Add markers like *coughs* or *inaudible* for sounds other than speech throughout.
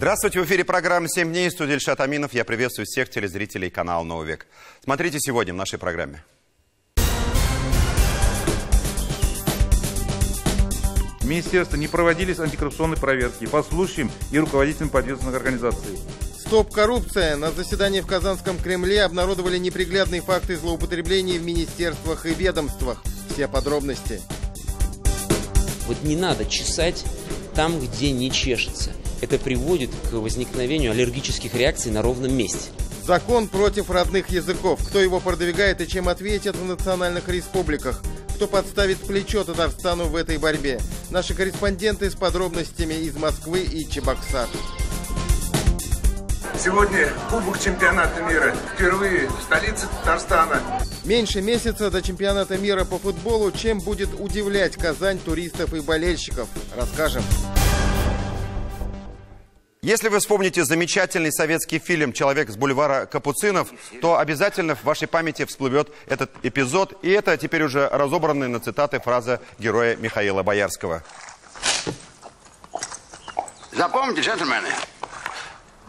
Здравствуйте, в эфире программы «7 дней». Студия Ильшат Аминов. Я приветствую всех телезрителей канала «Новый век». Смотрите сегодня в нашей программе. В министерстве не проводились антикоррупционные проверки. Послушаем и руководителям подведомственных организаций. Стоп коррупция. На заседании в Казанском Кремле обнародовали неприглядные факты злоупотреблений в министерствах и ведомствах. Все подробности. Вот не надо чесать там, где не чешется. Это приводит к возникновению аллергических реакций на ровном месте. Закон против родных языков. Кто его продвигает и чем ответят в национальных республиках? Кто подставит плечо Татарстану в этой борьбе? Наши корреспонденты с подробностями из Москвы и Чебоксар. Сегодня Кубок чемпионата мира. Впервые в столице Татарстана. Меньше месяца до чемпионата мира по футболу. Чем будет удивлять Казань туристов и болельщиков? Расскажем. Если вы вспомните замечательный советский фильм «Человек с бульвара Капуцинов», то обязательно в вашей памяти всплывет этот эпизод. И это теперь уже разобранная на цитаты фраза героя Михаила Боярского. Запомните, джентльмены,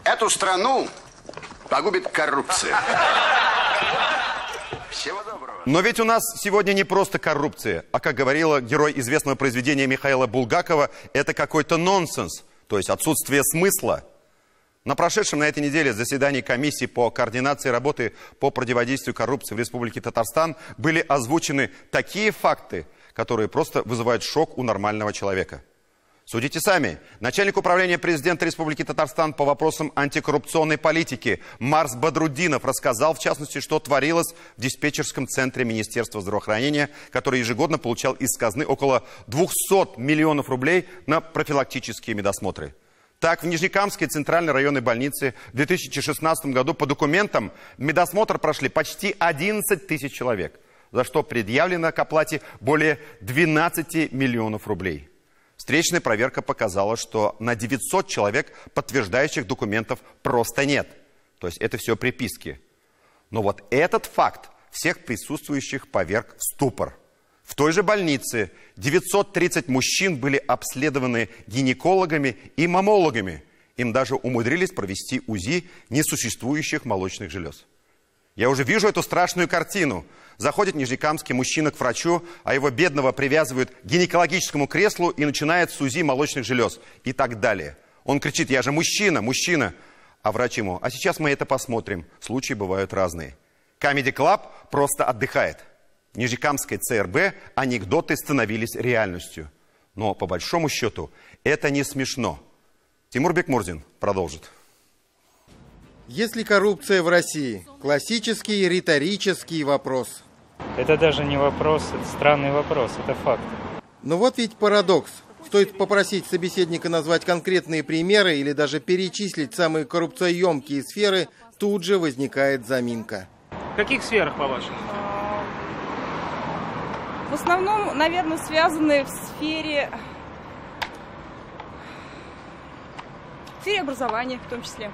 эту страну погубит коррупция. Всего доброго. Но ведь у нас сегодня не просто коррупция, а, как говорила герой известного произведения Михаила Булгакова, это какой-то нонсенс – то есть отсутствие смысла. На прошедшем на этой неделе заседании комиссии по координации работы по противодействию коррупции в Республике Татарстан были озвучены такие факты, которые просто вызывают шок у нормального человека. Судите сами. Начальник управления президента Республики Татарстан по вопросам антикоррупционной политики Марс Бадрудинов рассказал, в частности, что творилось в диспетчерском центре Министерства здравоохранения, который ежегодно получал из казны около 200 миллионов рублей на профилактические медосмотры. Так, в Нижнекамской центральной районной больнице в 2016 году по документам медосмотр прошли почти 11 тысяч человек, за что предъявлено к оплате более 12 миллионов рублей. Встречная проверка показала, что на 900 человек подтверждающих документов просто нет. То есть это все приписки. Но вот этот факт всех присутствующих поверг в ступор. В той же больнице 930 мужчин были обследованы гинекологами и мамологами. Им даже умудрились провести УЗИ несуществующих молочных желез. Я уже вижу эту страшную картину. Заходит нижнекамский мужчина к врачу, а его бедного привязывают к гинекологическому креслу и начинает с УЗИ молочных желез и так далее. Он кричит, я же мужчина, мужчина. А врач ему, а сейчас мы это посмотрим. Случаи бывают разные. Comedy Club просто отдыхает. В Нижнекамской ЦРБ анекдоты становились реальностью. Но по большому счету это не смешно. Тимур Бекмурзин продолжит. Есть ли коррупция в России? Классический риторический вопрос. Это даже не вопрос, это странный вопрос, это факт. Но вот ведь парадокс. Стоит попросить собеседника назвать конкретные примеры или даже перечислить самые коррупцияемкие сферы, тут же возникает заминка. В каких сферах, по-вашему? В основном, наверное, связаны в сфере... В сфере образования в том числе.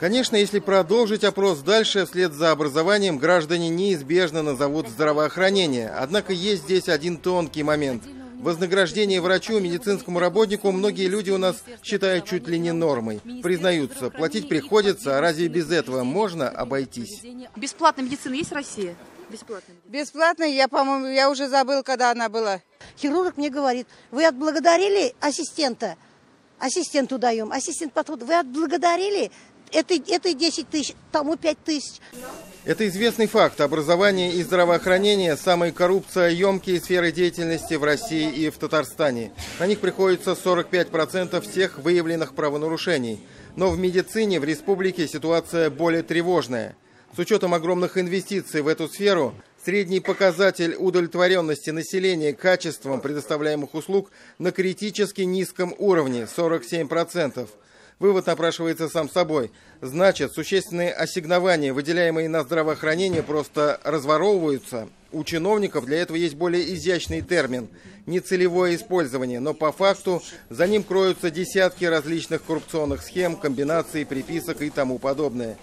Конечно, если продолжить опрос дальше, вслед за образованием граждане неизбежно назовут здравоохранение. Однако есть здесь один тонкий момент. Вознаграждение врачу, медицинскому работнику многие люди у нас считают чуть ли не нормой. Признаются, платить приходится, а разве без этого можно обойтись? Бесплатная медицина есть в России? Бесплатно. Бесплатно, я, по-моему, я уже забыл, когда она была. Хирург мне говорит, вы отблагодарили ассистента? Ассистенту даем. Ассистент подходит, вы отблагодарили? Этой, этой 10 тысяч, тому 5 тысяч. Это известный факт. Образование и здравоохранение – самые коррупцияемкие сферы деятельности в России и в Татарстане. На них приходится 45% всех выявленных правонарушений. Но в медицине в республике ситуация более тревожная. С учетом огромных инвестиций в эту сферу, средний показатель удовлетворенности населения качеством предоставляемых услуг на критически низком уровне – 47%. Вывод напрашивается сам собой. Значит, существенные ассигнования, выделяемые на здравоохранение, просто разворовываются. У чиновников для этого есть более изящный термин – нецелевое использование, но по факту за ним кроются десятки различных коррупционных схем, комбинаций, приписок и тому подобное.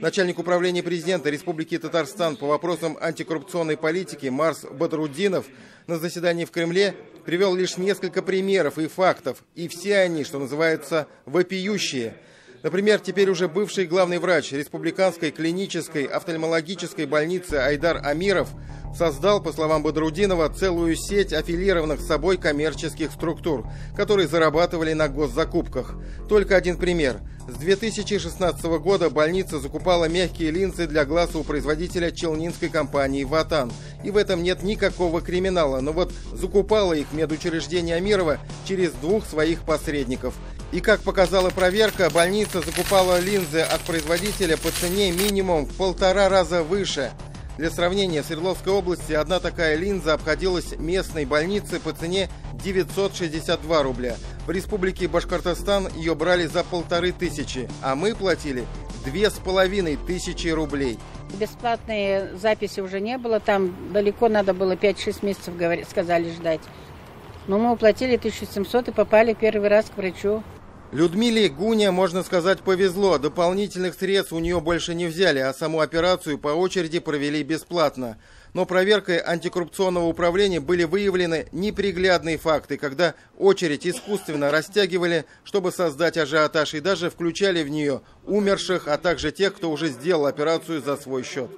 Начальник управления президента Республики Татарстан по вопросам антикоррупционной политики Марс Бадрудинов на заседании в Кремле привел лишь несколько примеров и фактов, и все они, что называется, вопиющие. Например, теперь уже бывший главный врач Республиканской клинической офтальмологической больницы Айдар Амиров создал, по словам Бодрудинова, целую сеть аффилированных с собой коммерческих структур, которые зарабатывали на госзакупках. Только один пример. С 2016 года больница закупала мягкие линзы для глаз у производителя челнинской компании «Ватан». И в этом нет никакого криминала, но вот закупала их медучреждение Амирова через двух своих посредников. И как показала проверка, больница закупала линзы от производителя по цене минимум в полтора раза выше – для сравнения, в Свердловской области одна такая линза обходилась местной больнице по цене 962 рубля. В республике Башкортостан ее брали за полторы тысячи, а мы платили две с половиной тысячи рублей. Бесплатной записи уже не было, там далеко надо было 5-6 месяцев, сказали, ждать. Но мы уплатили 1700 и попали первый раз к врачу. Людмиле Гуня, можно сказать, повезло. Дополнительных средств у нее больше не взяли, а саму операцию по очереди провели бесплатно. Но проверкой антикоррупционного управления были выявлены неприглядные факты, когда очередь искусственно растягивали, чтобы создать ажиотаж, и даже включали в нее умерших, а также тех, кто уже сделал операцию за свой счет.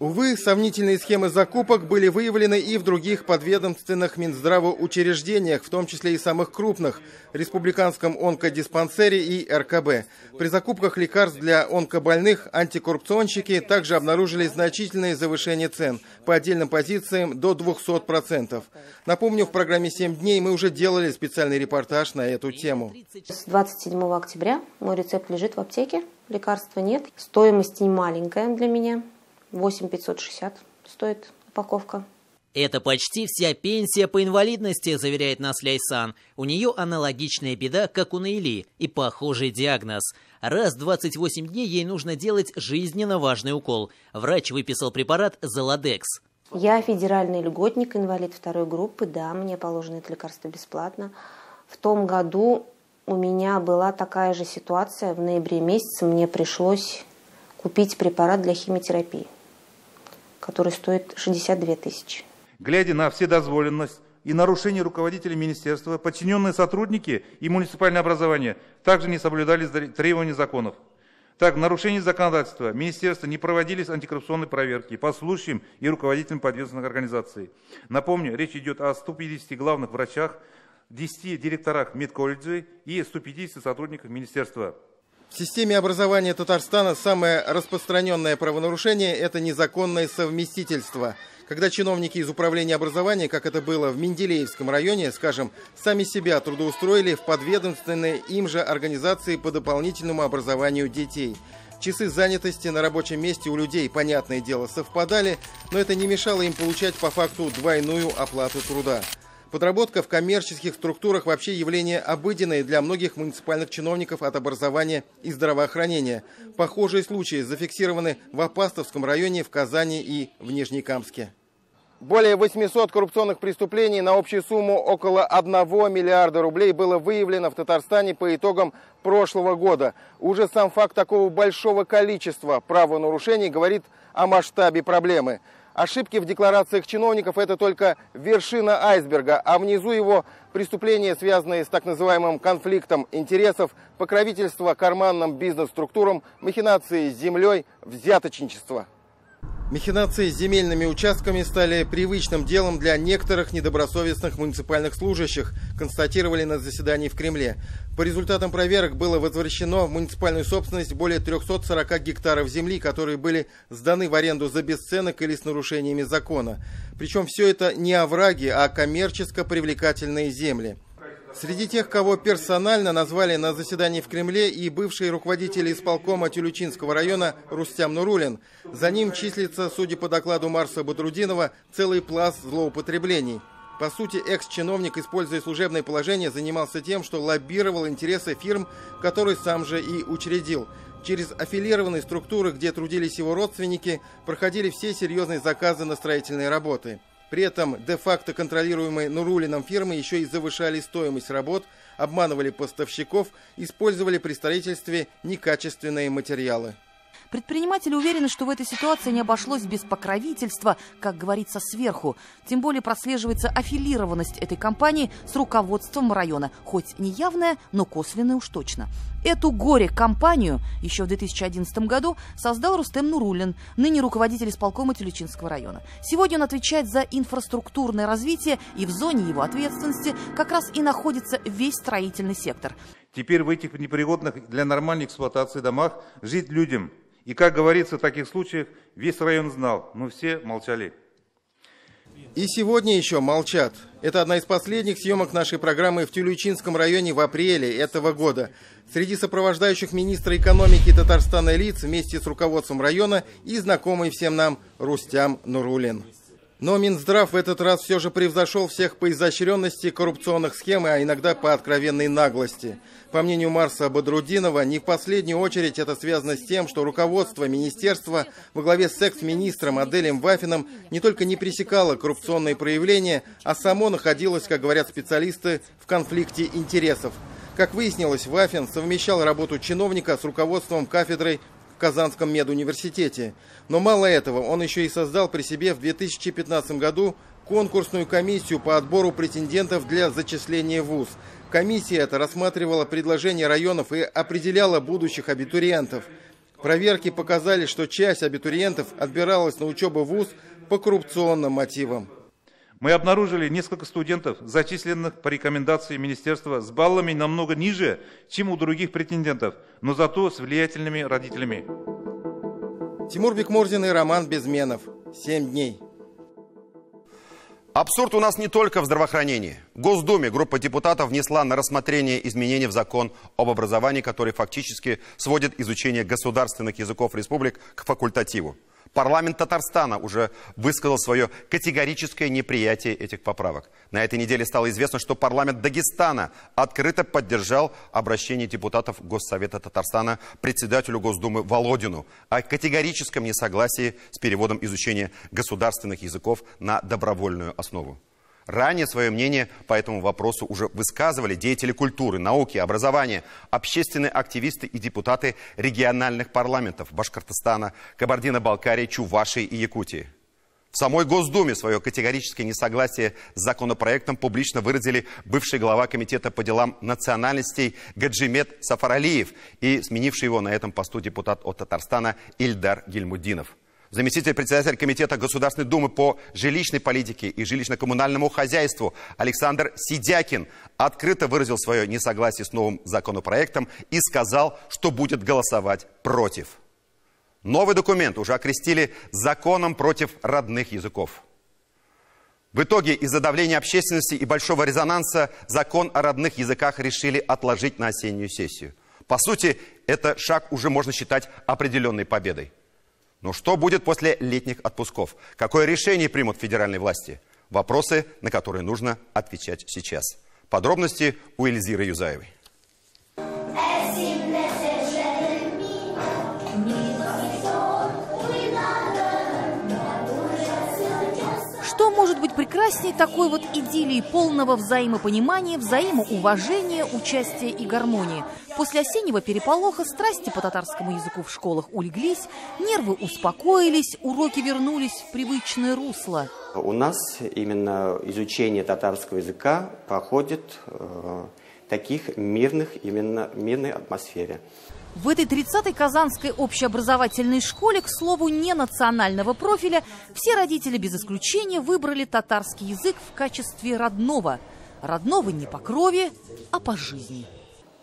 Увы, сомнительные схемы закупок были выявлены и в других подведомственных Минздраву учреждениях, в том числе и самых крупных – Республиканском онкодиспансере и РКБ. При закупках лекарств для онкобольных антикоррупционщики также обнаружили значительное завышение цен по отдельным позициям до 200%. Напомню, в программе «7 дней» мы уже делали специальный репортаж на эту тему. С 27 октября мой рецепт лежит в аптеке, лекарства нет, стоимость не маленькая для меня – 8 560 стоит упаковка. Это почти вся пенсия по инвалидности, заверяет нас Ляйсан. У нее аналогичная беда, как у Наили, и похожий диагноз. Раз в 28 дней ей нужно делать жизненно важный укол. Врач выписал препарат «Золодекс». Я федеральный льготник, инвалид второй группы, да, мне положено это лекарство бесплатно. В том году у меня была такая же ситуация. В ноябре месяце мне пришлось купить препарат для химиотерапии который стоит 62 тысячи. Глядя на вседозволенность и нарушение руководителей министерства, подчиненные сотрудники и муниципальное образование также не соблюдали требования законов. Так, в нарушении законодательства министерства не проводились антикоррупционные проверки по служащим и руководителям подведомственных организаций. Напомню, речь идет о 150 главных врачах, 10 директорах медколледжей и 150 сотрудниках министерства. В системе образования Татарстана самое распространенное правонарушение – это незаконное совместительство. Когда чиновники из управления образования, как это было в Менделеевском районе, скажем, сами себя трудоустроили в подведомственные им же организации по дополнительному образованию детей. Часы занятости на рабочем месте у людей, понятное дело, совпадали, но это не мешало им получать по факту двойную оплату труда. Подработка в коммерческих структурах вообще явление обыденное для многих муниципальных чиновников от образования и здравоохранения. Похожие случаи зафиксированы в Апастовском районе, в Казани и в Нижнекамске. Более 800 коррупционных преступлений на общую сумму около 1 миллиарда рублей было выявлено в Татарстане по итогам прошлого года. Уже сам факт такого большого количества правонарушений говорит о масштабе проблемы. Ошибки в декларациях чиновников – это только вершина айсберга, а внизу его преступления, связанные с так называемым конфликтом интересов, покровительство карманным бизнес-структурам, махинации с землей, взяточничество. Махинации с земельными участками стали привычным делом для некоторых недобросовестных муниципальных служащих, констатировали на заседании в Кремле. По результатам проверок было возвращено в муниципальную собственность более 340 гектаров земли, которые были сданы в аренду за бесценок или с нарушениями закона. Причем все это не овраги, а коммерческо-привлекательные земли. Среди тех, кого персонально назвали на заседании в Кремле и бывший руководитель исполкома Тюлючинского района Рустям Нурулин. За ним числится, судя по докладу Марса Бодрудинова, целый пласт злоупотреблений. По сути, экс-чиновник, используя служебное положение, занимался тем, что лоббировал интересы фирм, которые сам же и учредил. Через аффилированные структуры, где трудились его родственники, проходили все серьезные заказы на строительные работы. При этом де-факто контролируемые Нурулином фирмы еще и завышали стоимость работ, обманывали поставщиков, использовали при строительстве некачественные материалы. Предприниматели уверены, что в этой ситуации не обошлось без покровительства, как говорится, сверху. Тем более прослеживается аффилированность этой компании с руководством района. Хоть не явная, но косвенная уж точно. Эту горе-компанию еще в 2011 году создал Рустем Нурулин, ныне руководитель исполкома Тюлечинского района. Сегодня он отвечает за инфраструктурное развитие, и в зоне его ответственности как раз и находится весь строительный сектор. Теперь в этих непригодных для нормальной эксплуатации домах жить людям. И, как говорится в таких случаях, весь район знал, но все молчали. И сегодня еще молчат. Это одна из последних съемок нашей программы в Тюлючинском районе в апреле этого года. Среди сопровождающих министра экономики Татарстана лиц вместе с руководством района и знакомый всем нам Рустям Нурулин. Но Минздрав в этот раз все же превзошел всех по изощренности коррупционных схем, а иногда по откровенной наглости. По мнению Марса Бодрудинова, не в последнюю очередь это связано с тем, что руководство министерства во главе с экс-министром Аделем Вафином не только не пресекало коррупционные проявления, а само находилось, как говорят специалисты, в конфликте интересов. Как выяснилось, Вафин совмещал работу чиновника с руководством кафедрой Казанском медуниверситете. Но мало этого, он еще и создал при себе в 2015 году конкурсную комиссию по отбору претендентов для зачисления в ВУЗ. Комиссия эта рассматривала предложения районов и определяла будущих абитуриентов. Проверки показали, что часть абитуриентов отбиралась на учебу в ВУЗ по коррупционным мотивам. Мы обнаружили несколько студентов, зачисленных по рекомендации министерства с баллами намного ниже, чем у других претендентов, но зато с влиятельными родителями. Тимур Бекмурзин и Роман Безменов. Семь дней. Абсурд у нас не только в здравоохранении. В Госдуме группа депутатов внесла на рассмотрение изменения в закон об образовании, который фактически сводит изучение государственных языков республик к факультативу. Парламент Татарстана уже высказал свое категорическое неприятие этих поправок. На этой неделе стало известно, что парламент Дагестана открыто поддержал обращение депутатов Госсовета Татарстана председателю Госдумы Володину о категорическом несогласии с переводом изучения государственных языков на добровольную основу. Ранее свое мнение по этому вопросу уже высказывали деятели культуры, науки, образования, общественные активисты и депутаты региональных парламентов Башкортостана, Кабардино-Балкарии, Чувашии и Якутии. В самой Госдуме свое категорическое несогласие с законопроектом публично выразили бывший глава Комитета по делам национальностей Гаджимет Сафаралиев и сменивший его на этом посту депутат от Татарстана Ильдар Гельмудинов заместитель председателя Комитета Государственной Думы по жилищной политике и жилищно-коммунальному хозяйству Александр Сидякин открыто выразил свое несогласие с новым законопроектом и сказал, что будет голосовать против. Новый документ уже окрестили законом против родных языков. В итоге из-за давления общественности и большого резонанса закон о родных языках решили отложить на осеннюю сессию. По сути, это шаг уже можно считать определенной победой. Но что будет после летних отпусков? Какое решение примут федеральные власти? Вопросы, на которые нужно отвечать сейчас. Подробности у Эльзиры Юзаевой. Может быть прекрасней такой вот идиллии полного взаимопонимания, взаимоуважения, участия и гармонии? После осеннего переполоха страсти по татарскому языку в школах улеглись, нервы успокоились, уроки вернулись в привычное русло. У нас именно изучение татарского языка проходит э, в таких мирных, именно мирной атмосфере. В этой 30-й Казанской общеобразовательной школе, к слову, не национального профиля, все родители без исключения выбрали татарский язык в качестве родного. Родного не по крови, а по жизни.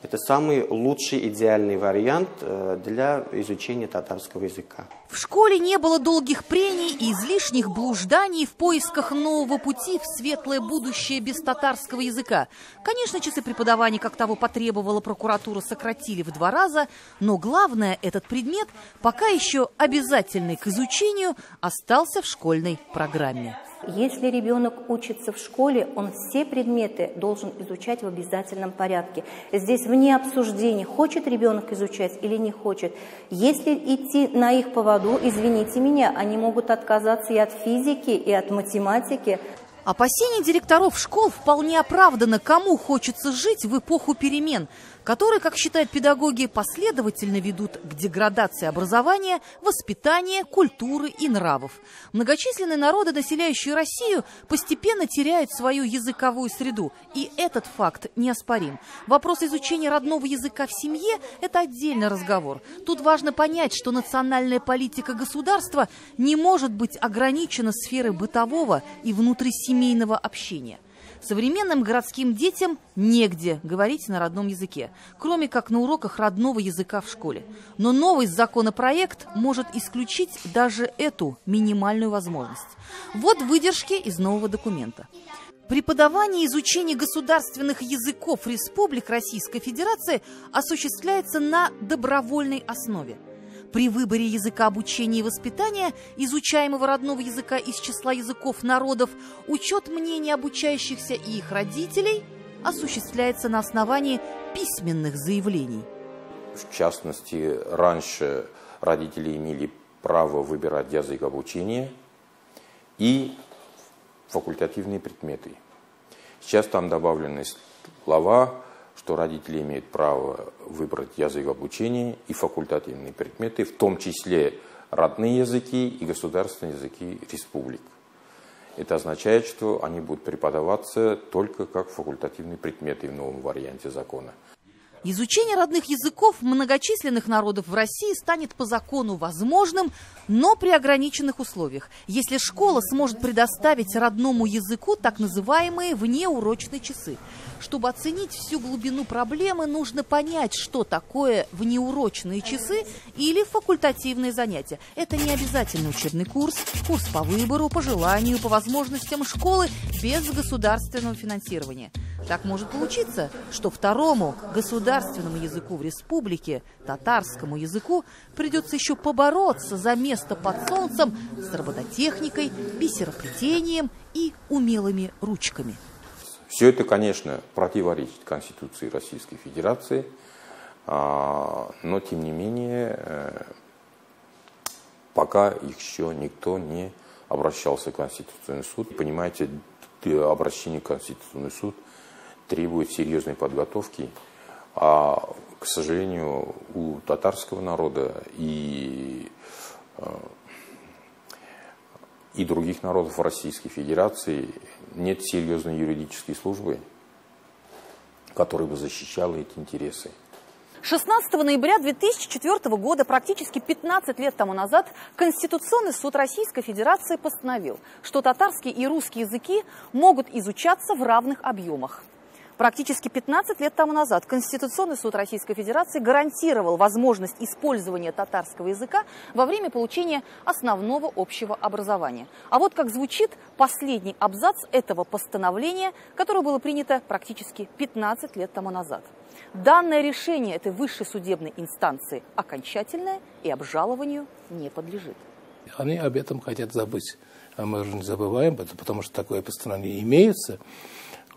Это самый лучший идеальный вариант э, для изучения татарского языка. В школе не было долгих прений и излишних блужданий в поисках нового пути в светлое будущее без татарского языка. Конечно, часы преподавания, как того потребовала прокуратура, сократили в два раза, но главное, этот предмет, пока еще обязательный к изучению, остался в школьной программе. Если ребенок учится в школе, он все предметы должен изучать в обязательном порядке. Здесь вне обсуждения, хочет ребенок изучать или не хочет. Если идти на их поводу, извините меня, они могут отказаться и от физики, и от математики. Опасения директоров школ вполне оправданы. Кому хочется жить в эпоху перемен? Которые, как считают педагоги, последовательно ведут к деградации образования, воспитания, культуры и нравов. Многочисленные народы, населяющие Россию, постепенно теряют свою языковую среду, и этот факт неоспорим. Вопрос изучения родного языка в семье – это отдельный разговор. Тут важно понять, что национальная политика государства не может быть ограничена сферой бытового и внутрисемейного общения. Современным городским детям негде говорить на родном языке, кроме как на уроках родного языка в школе. Но новый законопроект может исключить даже эту минимальную возможность. Вот выдержки из нового документа. Преподавание и изучение государственных языков республик Российской Федерации осуществляется на добровольной основе – при выборе языка обучения и воспитания, изучаемого родного языка из числа языков народов, учет мнений обучающихся и их родителей осуществляется на основании письменных заявлений. В частности, раньше родители имели право выбирать язык обучения и факультативные предметы. Сейчас там добавлены слова что родители имеют право выбрать язык обучения и факультативные предметы, в том числе родные языки и государственные языки республик. Это означает, что они будут преподаваться только как факультативные предметы в новом варианте закона. Изучение родных языков многочисленных народов в России станет по закону возможным, но при ограниченных условиях, если школа сможет предоставить родному языку так называемые внеурочные часы. Чтобы оценить всю глубину проблемы, нужно понять, что такое внеурочные часы или факультативные занятия. Это не обязательный учебный курс, курс по выбору, по желанию, по возможностям школы без государственного финансирования. Так может получиться, что второму государственному языку в республике, татарскому языку, придется еще побороться за место под солнцем с робототехникой, бисероплетением и умелыми ручками. Все это, конечно, противоречит Конституции Российской Федерации, а, но, тем не менее, э, пока еще никто не обращался в Конституционный суд. Понимаете, обращение в Конституционный суд требует серьезной подготовки, а, к сожалению, у татарского народа и э, и других народов Российской Федерации нет серьезной юридической службы, которая бы защищала эти интересы. 16 ноября 2004 года, практически 15 лет тому назад, Конституционный суд Российской Федерации постановил, что татарский и русский языки могут изучаться в равных объемах. Практически 15 лет тому назад Конституционный суд Российской Федерации гарантировал возможность использования татарского языка во время получения основного общего образования. А вот как звучит последний абзац этого постановления, которое было принято практически 15 лет тому назад. Данное решение этой высшей судебной инстанции окончательное и обжалованию не подлежит. Они об этом хотят забыть. А мы уже не забываем, потому что такое постановление имеется.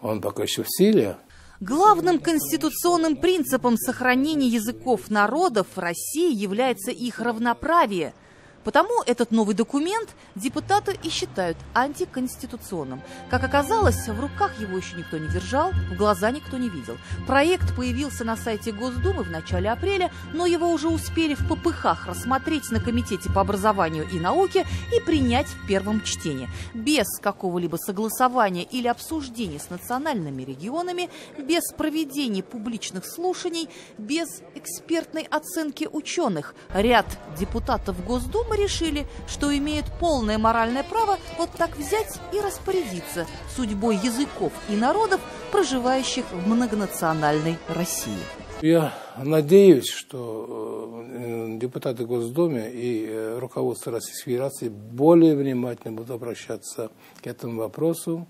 Он пока еще в силе. Главным конституционным принципом сохранения языков народов России является их равноправие – Потому этот новый документ депутаты и считают антиконституционным. Как оказалось, в руках его еще никто не держал, в глаза никто не видел. Проект появился на сайте Госдумы в начале апреля, но его уже успели в попыхах рассмотреть на Комитете по образованию и науке и принять в первом чтении. Без какого-либо согласования или обсуждения с национальными регионами, без проведения публичных слушаний, без экспертной оценки ученых. Ряд депутатов Госдумы мы решили, что имеет полное моральное право вот так взять и распорядиться судьбой языков и народов, проживающих в многонациональной России. Я надеюсь, что э, депутаты Госдумы и э, руководство Российской Федерации более внимательно будут обращаться к этому вопросу,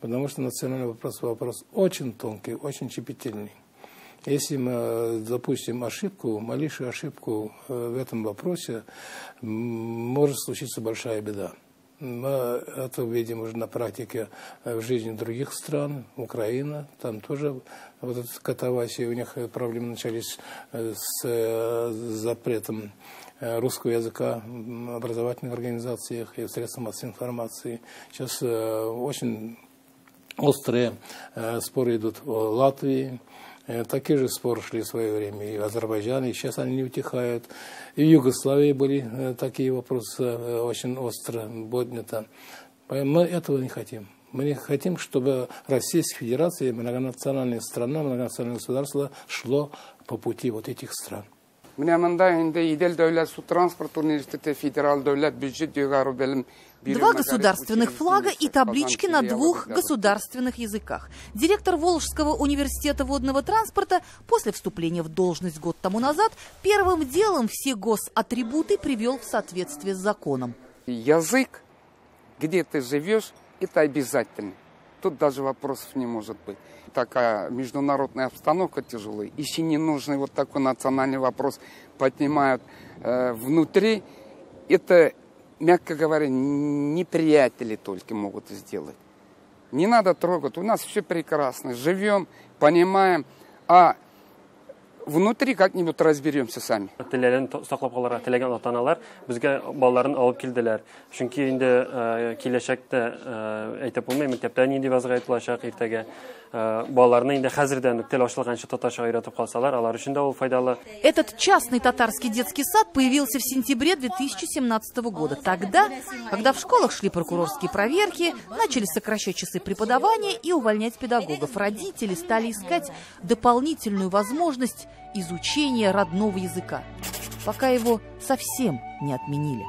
потому что национальный вопрос вопрос очень тонкий, очень щепетильный. Если мы допустим ошибку, малейшую ошибку э, в этом вопросе, может случиться большая беда. Мы это видим уже на практике э, в жизни других стран, Украина, там тоже вот эта катавасия, у них проблемы начались э, с запретом русского языка в образовательных организациях и в средствах массовой информации. Сейчас очень острые споры идут о Латвии, Э, такие же споры шли в свое время и в Азербайджане, и сейчас они не утихают. И в Югославии были э, такие вопросы э, очень остро подняты. Мы этого не хотим. Мы не хотим, чтобы Российская Федерация, многонациональная страна, многонациональное государство шло по пути вот этих стран. міне мында енді идел дәулет су транспорт университеті федерал дәулет бюджет жоғары білім Два государственных флага и таблички на двух государственных языках. Директор Волжского университета водного транспорта после вступления в должность год тому назад первым делом все госатрибуты привел в соответствие с законом. Язык, где ты живешь, это обязательно. Тут даже вопросов не может быть. Такая международная обстановка тяжелая. Еще не нужный вот такой национальный вопрос поднимают э, внутри. Это мягко говоря, неприятели только могут сделать. Не надо трогать, у нас все прекрасно, живем, понимаем, а внутри как-нибудь разберемся сами. Телеләрен саклап калырга теләгән ата-аналар безгә балаларын алып килделәр. Чөнки инде киләчәктә әйтеп булмый, мәктәптә нинди вазгы айтылачак иртәгә балаларны инде хәзердән үк тел ачылганчы татарча өйрәтеп калсалар, алар өчен дә ул файдалы. Этот частный татарский детский сад появился в сентябре 2017 года. Тогда, когда в школах шли прокурорские проверки, начали сокращать часы преподавания и увольнять педагогов, родители стали искать дополнительную возможность изучения родного языка, пока его совсем не отменили.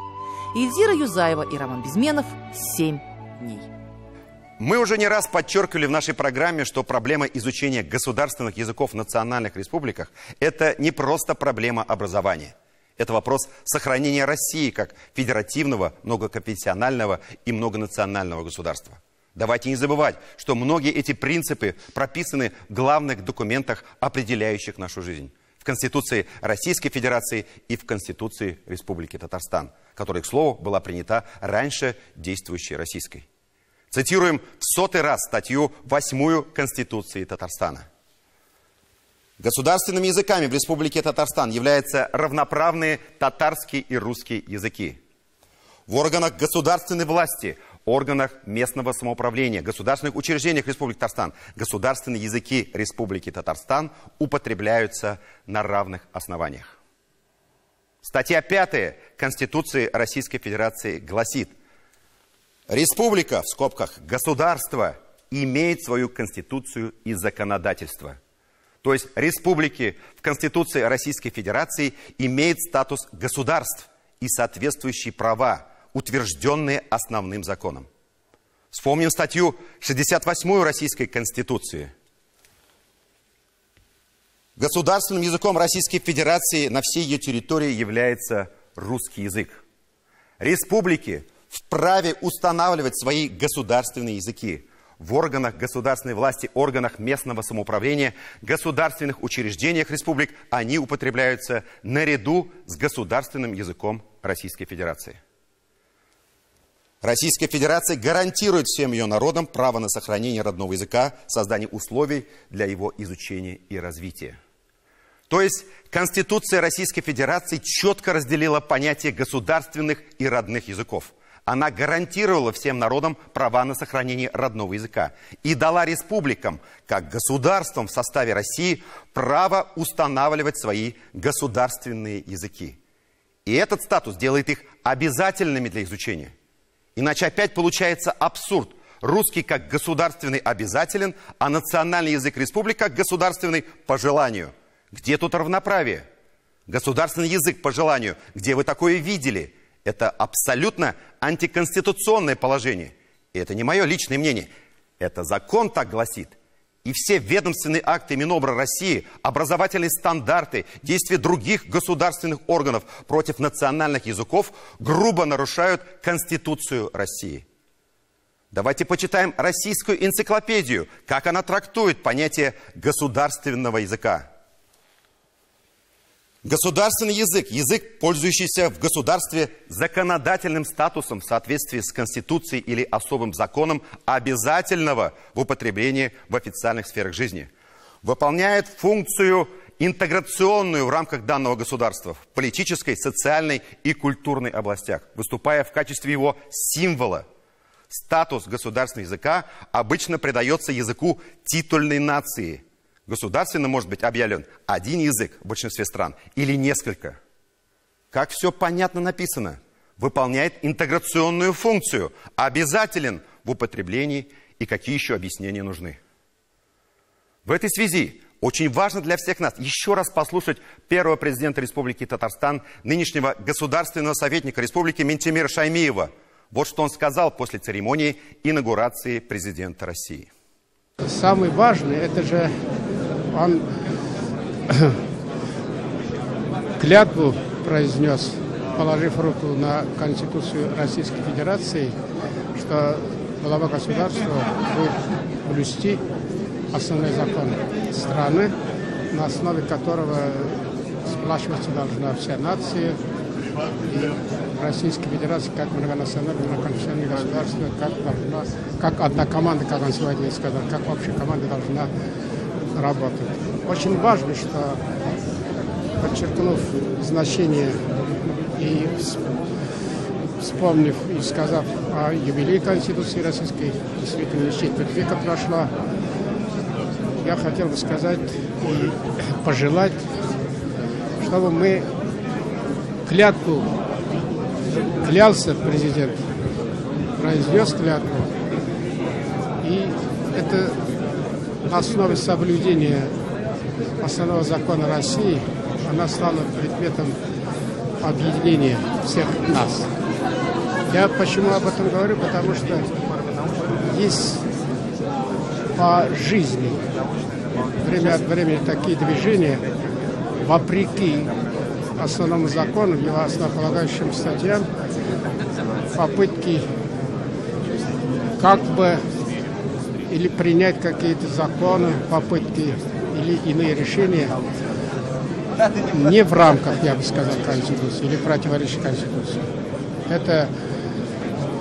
Ильзира Юзаева и Роман Безменов «Семь дней». Мы уже не раз подчеркивали в нашей программе, что проблема изучения государственных языков в национальных республиках – это не просто проблема образования. Это вопрос сохранения России как федеративного, многоконфессионального и многонационального государства. Давайте не забывать, что многие эти принципы прописаны в главных документах, определяющих нашу жизнь. В Конституции Российской Федерации и в Конституции Республики Татарстан, которая, к слову, была принята раньше действующей российской. Цитируем в сотый раз статью 8 Конституции Татарстана. Государственными языками в Республике Татарстан являются равноправные татарский и русский языки. В органах государственной власти, органах местного самоуправления, государственных учреждениях Республики Татарстан государственные языки Республики Татарстан употребляются на равных основаниях. Статья 5 Конституции Российской Федерации гласит – Республика, в скобках, государство, имеет свою конституцию и законодательство. То есть республики в Конституции Российской Федерации имеют статус государств и соответствующие права, утвержденные основным законом. Вспомним статью 68 Российской Конституции. Государственным языком Российской Федерации на всей ее территории является русский язык. Республики вправе устанавливать свои государственные языки в органах государственной власти, органах местного самоуправления, государственных учреждениях республик, они употребляются наряду с государственным языком Российской Федерации. Российская Федерация гарантирует всем ее народам право на сохранение родного языка, создание условий для его изучения и развития. То есть Конституция Российской Федерации четко разделила понятие государственных и родных языков – она гарантировала всем народам права на сохранение родного языка и дала республикам, как государствам в составе России, право устанавливать свои государственные языки. И этот статус делает их обязательными для изучения. Иначе опять получается абсурд. Русский как государственный обязателен, а национальный язык республик как государственный по желанию. Где тут равноправие? Государственный язык по желанию. Где вы такое видели? Это абсолютно антиконституционное положение. И это не мое личное мнение. Это закон так гласит. И все ведомственные акты Минобра России, образовательные стандарты, действия других государственных органов против национальных языков грубо нарушают Конституцию России. Давайте почитаем российскую энциклопедию, как она трактует понятие государственного языка. Государственный язык – язык, пользующийся в государстве законодательным статусом в соответствии с Конституцией или особым законом, обязательного в употреблении в официальных сферах жизни. Выполняет функцию интеграционную в рамках данного государства в политической, социальной и культурной областях, выступая в качестве его символа. Статус государственного языка обычно придается языку титульной нации – Государственно может быть объявлен один язык в большинстве стран или несколько. Как все понятно написано. Выполняет интеграционную функцию. Обязателен в употреблении и какие еще объяснения нужны. В этой связи очень важно для всех нас еще раз послушать первого президента Республики Татарстан, нынешнего государственного советника Республики Ментимира Шаймиева. Вот что он сказал после церемонии инаугурации президента России. Самый важный, это же он клятву произнес, положив руку на Конституцию Российской Федерации, что глава государства будет блюсти основной закон страны, на основе которого сплачиваться должна вся нация, и Российская Федерация как многонациональное, многоконфессиональное государство, как, должна, как одна команда, как он сегодня сказал, как общая команда должна работать. Очень важно, что подчеркнув значение и вспомнив и сказав о юбилее Конституции Российской, действительно четверть века прошла, я хотел бы сказать и *coughs* пожелать, чтобы мы клятву, клялся президент, произнес клятву, и это на основе соблюдения основного закона России она стала предметом объединения всех нас. Я почему об этом говорю? Потому что есть по жизни время от времени такие движения, вопреки основному закону, его основополагающим статьям, попытки как бы или принять какие-то законы, попытки или иные решения не в рамках, я бы сказал, Конституции или противоречия Конституции. Это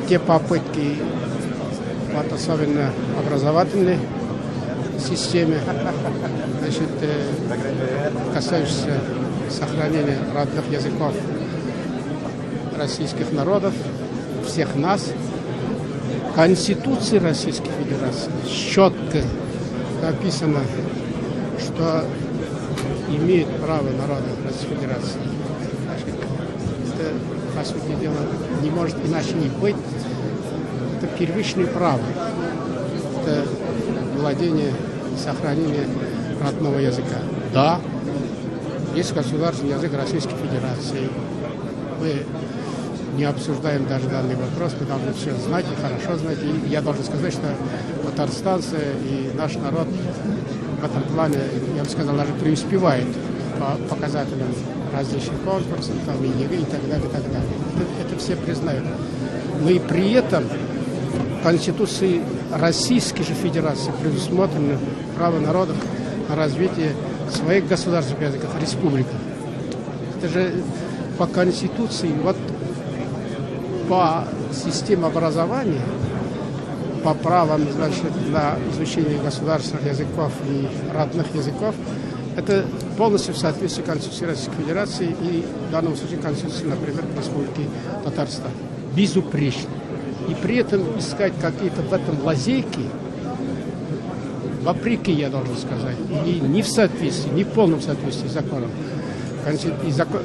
те попытки, вот особенно образовательной системе, значит, э, касающиеся сохранения родных языков российских народов, всех нас, Конституции Российской Федерации четко написано, что имеет право народа Российской Федерации. Это, по сути дела, не может иначе не быть. Это первичное право. Это владение и сохранение родного языка. Да, есть государственный язык Российской Федерации. Мы не обсуждаем даже данный вопрос, мы должны все знать и хорошо знать. И я должен сказать, что татарстанцы и наш народ в этом плане, я бы сказал, даже преуспевает по показателям различных конкурсов, там, и ЕГЭ и так далее, и так далее. Это, это все признают. Но и при этом в Конституции Российской же Федерации предусмотрено право народов на развитие своих государственных языков, республиках. Это же по Конституции, вот по системе образования по правам значит, на изучение государственных языков и родных языков, это полностью в соответствии с Конституцией Российской Федерации и в данном случае Конституции, например, Республики Татарстан. Безупречно. И при этом искать какие-то в этом лазейки, вопреки, я должен сказать, и не в соответствии, не в полном соответствии с законом,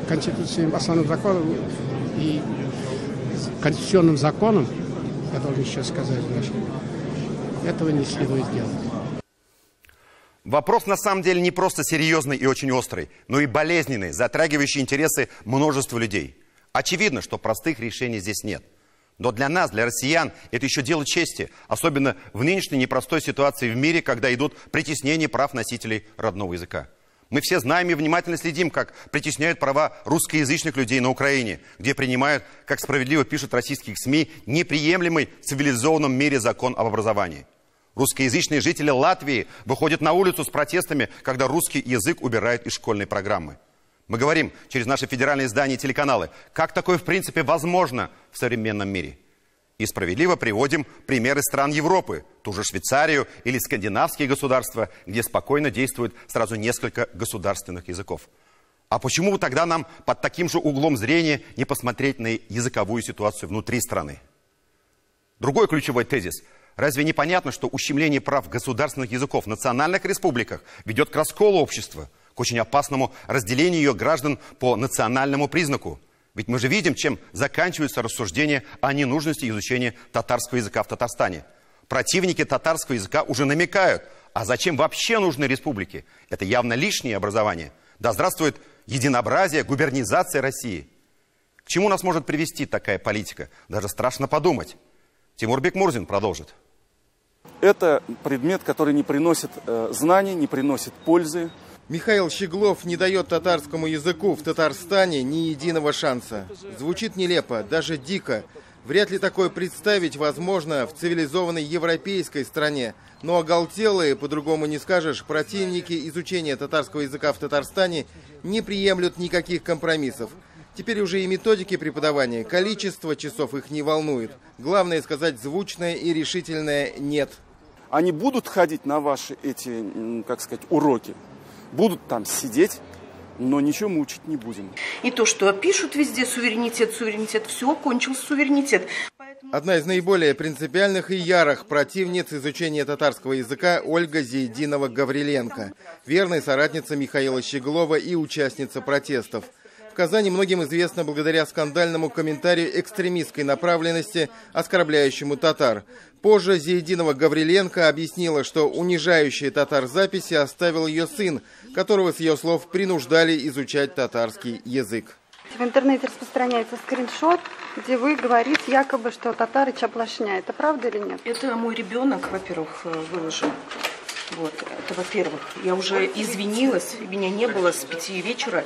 Конституцией, основным законом и конституционным законом, я должен еще сказать, этого не следует делать. Вопрос на самом деле не просто серьезный и очень острый, но и болезненный, затрагивающий интересы множества людей. Очевидно, что простых решений здесь нет. Но для нас, для россиян, это еще дело чести, особенно в нынешней непростой ситуации в мире, когда идут притеснения прав носителей родного языка. Мы все знаем и внимательно следим, как притесняют права русскоязычных людей на Украине, где принимают, как справедливо пишут российские СМИ, неприемлемый в цивилизованном мире закон об образовании. Русскоязычные жители Латвии выходят на улицу с протестами, когда русский язык убирают из школьной программы. Мы говорим через наши федеральные издания и телеканалы, как такое в принципе возможно в современном мире – и справедливо приводим примеры стран Европы, ту же Швейцарию или скандинавские государства, где спокойно действует сразу несколько государственных языков. А почему тогда нам под таким же углом зрения не посмотреть на языковую ситуацию внутри страны? Другой ключевой тезис. Разве не понятно, что ущемление прав государственных языков в национальных республиках ведет к расколу общества, к очень опасному разделению ее граждан по национальному признаку? Ведь мы же видим, чем заканчиваются рассуждения о ненужности изучения татарского языка в Татарстане. Противники татарского языка уже намекают, а зачем вообще нужны республики? Это явно лишнее образование. Да здравствует единообразие, губернизация России. К чему нас может привести такая политика? Даже страшно подумать. Тимур Бекмурзин продолжит. Это предмет, который не приносит э, знаний, не приносит пользы. Михаил Щеглов не дает татарскому языку в Татарстане ни единого шанса. Звучит нелепо, даже дико. Вряд ли такое представить возможно в цивилизованной европейской стране. Но оголтелые, по-другому не скажешь, противники изучения татарского языка в Татарстане не приемлют никаких компромиссов. Теперь уже и методики преподавания, количество часов их не волнует. Главное сказать звучное и решительное «нет». Они будут ходить на ваши эти, как сказать, уроки, будут там сидеть, но ничего мы учить не будем. И то, что пишут везде суверенитет, суверенитет, все, кончился суверенитет. Одна из наиболее принципиальных и ярых противниц изучения татарского языка Ольга Зейдинова-Гавриленко, верная соратница Михаила Щеглова и участница протестов. В Казани многим известно благодаря скандальному комментарию экстремистской направленности, оскорбляющему татар. Позже Зейдинова Гавриленко объяснила, что унижающие татар записи оставил ее сын, которого, с ее слов, принуждали изучать татарский язык. В интернете распространяется скриншот, где вы говорите якобы, что татары чаплашня. Это правда или нет? Это мой ребенок, во-первых, выложил. Вот, это во-первых. Я уже извинилась, меня не было с пяти вечера.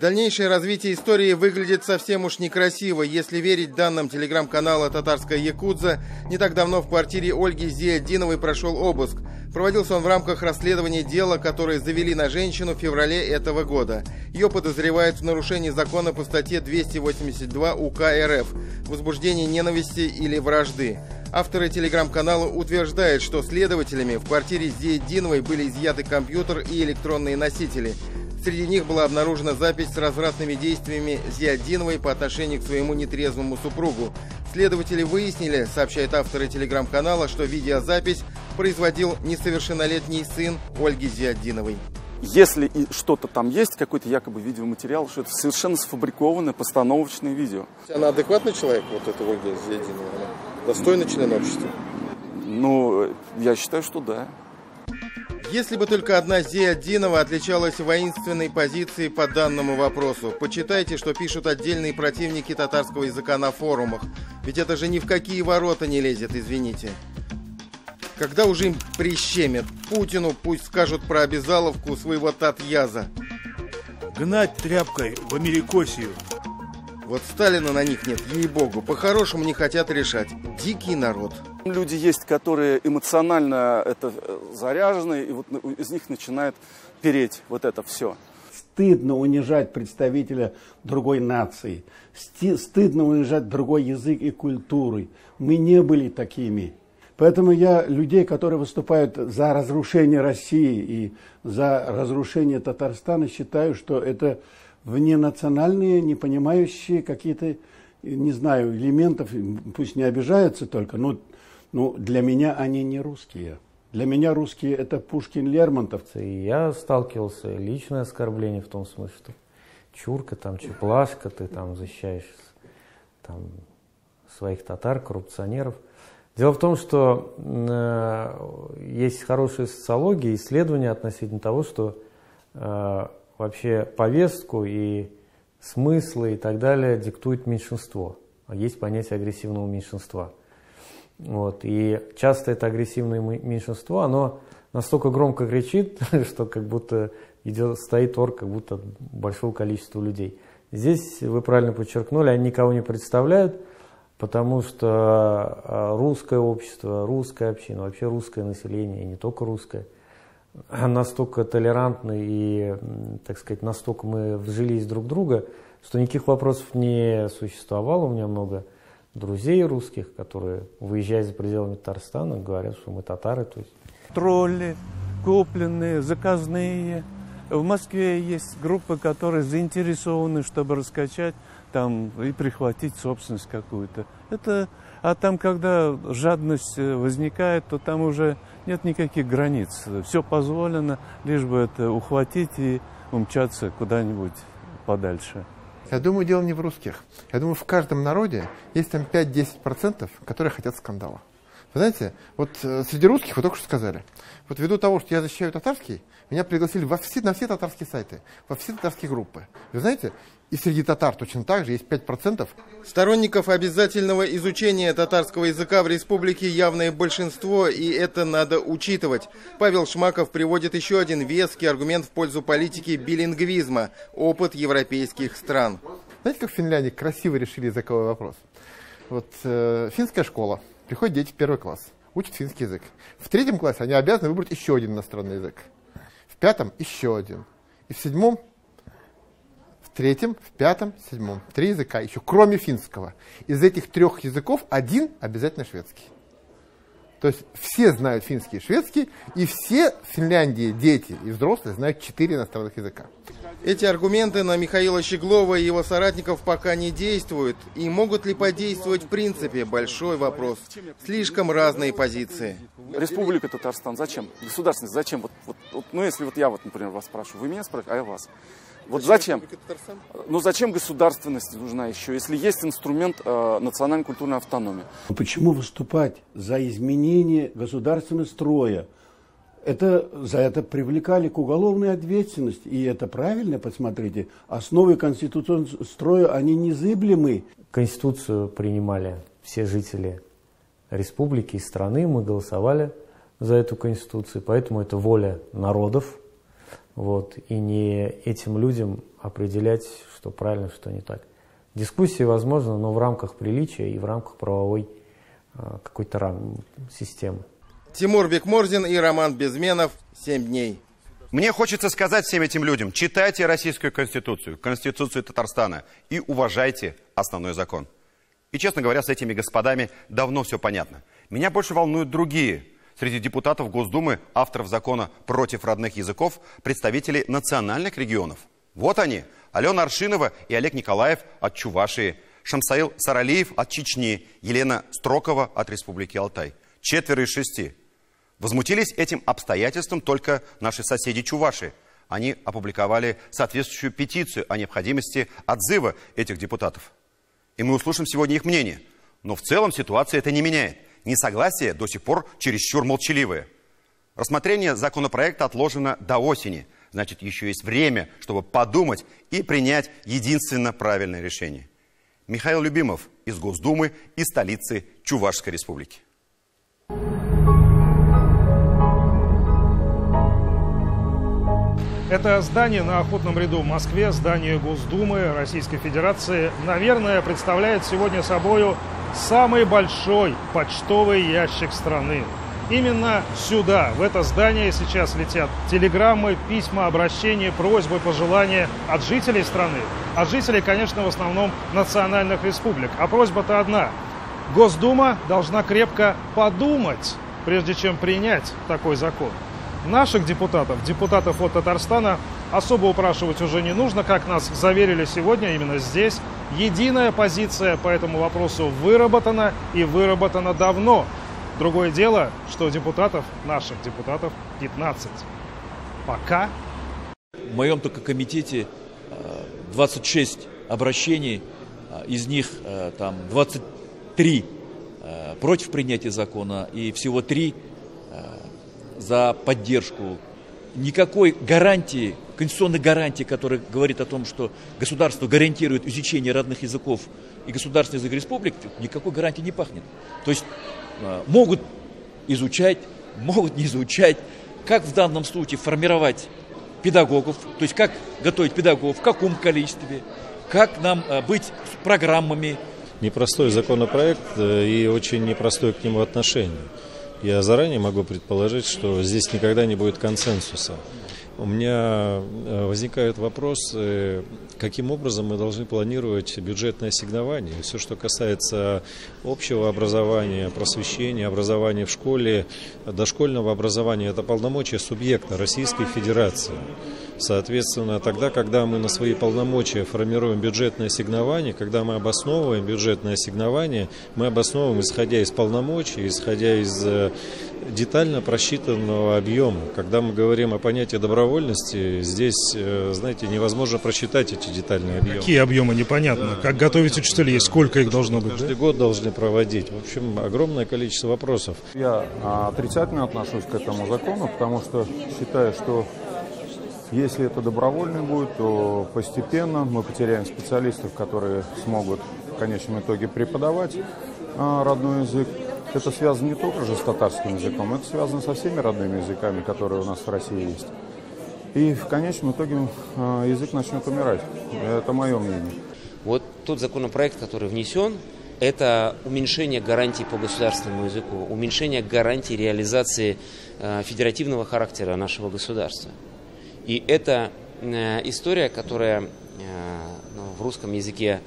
Дальнейшее развитие истории выглядит совсем уж некрасиво. Если верить данным телеграм-канала «Татарская Якудза», не так давно в квартире Ольги Зиадиновой прошел обыск. Проводился он в рамках расследования дела, которое завели на женщину в феврале этого года. Ее подозревают в нарушении закона по статье 282 УК РФ «Возбуждение ненависти или вражды». Авторы телеграм-канала утверждают, что следователями в квартире Зиединовой были изъяты компьютер и электронные носители – Среди них была обнаружена запись с развратными действиями Зиадиновой по отношению к своему нетрезвому супругу. Следователи выяснили, сообщает авторы телеграм-канала, что видеозапись производил несовершеннолетний сын Ольги Зиадиновой. Если и что-то там есть, какой-то якобы видеоматериал, что это совершенно сфабрикованное постановочное видео. Она адекватный человек, вот эта Ольга Зиадинова? Достойный член общества? Ну, я считаю, что да. Если бы только одна Зиадинова отличалась воинственной позицией по данному вопросу. Почитайте, что пишут отдельные противники татарского языка на форумах. Ведь это же ни в какие ворота не лезет, извините. Когда уже им прищемят, Путину пусть скажут про обязаловку своего Татьяза. Гнать тряпкой в Америкосию. Вот Сталина на них нет, ей-богу. По-хорошему не хотят решать. Дикий народ. Люди есть, которые эмоционально это э, заряжены, и вот из них начинает переть вот это все. Стыдно унижать представителя другой нации. Стыдно унижать другой язык и культуры. Мы не были такими. Поэтому я людей, которые выступают за разрушение России и за разрушение Татарстана, считаю, что это вненациональные, не понимающие какие-то, не знаю, элементов, пусть не обижаются только, но ну, для меня они не русские. Для меня русские это Пушкин, Лермонтовцы. И я сталкивался, личное оскорбление в том смысле, что чурка, там, чеплашка, ты там защищаешь там, своих татар, коррупционеров. Дело в том, что э, есть хорошая социология, исследования относительно того, что э, вообще повестку и смыслы и так далее диктует меньшинство. Есть понятие агрессивного меньшинства. Вот. И часто это агрессивное меньшинство, оно настолько громко кричит, *laughs* что как будто идет, стоит ор как будто большого количества людей. Здесь, вы правильно подчеркнули, они никого не представляют, потому что а, русское общество, русская община, вообще русское население, не только русское *clears throat* – настолько толерантны и, так сказать, настолько мы вжились друг в друга, что никаких вопросов не существовало. У меня много друзей русских, которые, выезжая за пределами Татарстана, говорят, что мы татары. То есть... Тролли, купленные, заказные, В Москве есть группы, которые заинтересованы, чтобы раскачать там и прихватить собственность какую-то. Это, а там, когда жадность э, возникает, то там уже нет никаких границ. Все позволено, лишь бы это ухватить и умчаться куда-нибудь подальше. Я думаю, дело не в русских. Я думаю, в каждом народе есть там 5-10%, которые хотят скандала. Вы знаете, вот э, среди русских вы только что сказали. Вот ввиду того, что я защищаю татарский, меня пригласили во все, на все татарские сайты, во все татарские группы. Вы знаете, и среди татар точно так же есть 5%. Сторонников обязательного изучения татарского языка в республике явное большинство, и это надо учитывать. Павел Шмаков приводит еще один веский аргумент в пользу политики билингвизма – опыт европейских стран. Знаете, как в Финляндии красиво решили языковой вопрос? Вот э, финская школа, приходят дети в первый класс, учат финский язык. В третьем классе они обязаны выбрать еще один иностранный язык. В пятом еще один. И в седьмом третьем, в пятом, в седьмом. Три языка, еще кроме финского. Из этих трех языков один обязательно шведский. То есть все знают финский и шведский, и все в Финляндии дети и взрослые знают четыре иностранных языка. Эти аргументы на Михаила Щеглова и его соратников пока не действуют. И могут ли подействовать в принципе? Большой вопрос. Слишком разные позиции. Республика Татарстан зачем? Государственность зачем? Вот, вот, вот, ну, если вот я вот, например, вас спрашиваю, вы меня спрашиваете, а я вас. Вот зачем? Ну зачем государственность нужна еще, если есть инструмент э, национальной культурной автономии? Почему выступать за изменение государственного строя? Это, за это привлекали к уголовной ответственности. И это правильно, посмотрите. Основы конституционного строя, они незыблемы. Конституцию принимали все жители республики и страны. Мы голосовали за эту конституцию. Поэтому это воля народов, вот, и не этим людям определять, что правильно, что не так. Дискуссии возможно, но в рамках приличия и в рамках правовой а, какой-то рам- системы. Тимур Бекморзин и Роман Безменов. Семь дней. Мне хочется сказать всем этим людям, читайте Российскую Конституцию, Конституцию Татарстана и уважайте основной закон. И, честно говоря, с этими господами давно все понятно. Меня больше волнуют другие – Среди депутатов Госдумы, авторов закона против родных языков, представители национальных регионов. Вот они, Алена Аршинова и Олег Николаев от Чувашии, Шамсаил Саралиев от Чечни, Елена Строкова от Республики Алтай. Четверо из шести. Возмутились этим обстоятельством только наши соседи Чуваши. Они опубликовали соответствующую петицию о необходимости отзыва этих депутатов. И мы услышим сегодня их мнение. Но в целом ситуация это не меняет. Несогласие до сих пор чересчур молчаливое. Рассмотрение законопроекта отложено до осени. Значит, еще есть время, чтобы подумать и принять единственно правильное решение. Михаил Любимов из Госдумы и столицы Чувашской республики. Это здание на Охотном ряду в Москве, здание Госдумы Российской Федерации, наверное, представляет сегодня собою самый большой почтовый ящик страны. Именно сюда, в это здание сейчас летят телеграммы, письма, обращения, просьбы, пожелания от жителей страны. От жителей, конечно, в основном национальных республик. А просьба-то одна. Госдума должна крепко подумать, прежде чем принять такой закон. Наших депутатов, депутатов от Татарстана, особо упрашивать уже не нужно, как нас заверили сегодня именно здесь. Единая позиция по этому вопросу выработана и выработана давно. Другое дело, что депутатов, наших депутатов, 15. Пока. В моем только комитете 26 э, обращений, э, из них э, там 23 против принятия закона и всего 3 за поддержку. Никакой гарантии, конституционной гарантии, которая говорит о том, что государство гарантирует изучение родных языков и государственный язык республик, никакой гарантии не пахнет. То есть а, могут изучать, могут не изучать, как в данном случае формировать педагогов, то есть как готовить педагогов, в каком количестве, как нам а, быть с программами. Непростой законопроект э, и очень непростое к нему отношение. Я заранее могу предположить, что здесь никогда не будет консенсуса. У меня э, возникают вопросы, каким образом мы должны планировать бюджетное ассигнование. Все, что касается общего образования, просвещения, образования в школе, дошкольного образования, это полномочия субъекта Российской Федерации. Соответственно, тогда, когда мы на свои полномочия формируем бюджетное ассигнование, когда мы обосновываем бюджетное ассигнование, мы обосновываем, исходя из полномочий, исходя из э, детально просчитанного объема. Когда мы говорим о понятии добровольности, здесь, э, знаете, невозможно просчитать эти детальные объемы. Какие объемы, непонятно. Да. Как готовить учителей, сколько их должно быть? Каждый да? год должны проводить. В общем, огромное количество вопросов. Я отрицательно отношусь к этому закону, потому что считаю, что если это добровольный будет, то постепенно мы потеряем специалистов, которые смогут в конечном итоге преподавать а, родной язык. Это связано не только же с татарским языком, это связано со всеми родными языками, которые у нас в России есть. И в конечном итоге а, язык начнет умирать. Это мое мнение. Вот тот законопроект, который внесен, это уменьшение гарантий по государственному языку, уменьшение гарантий реализации э, федеративного характера нашего государства. И это э, история, которая э, ну, в русском языке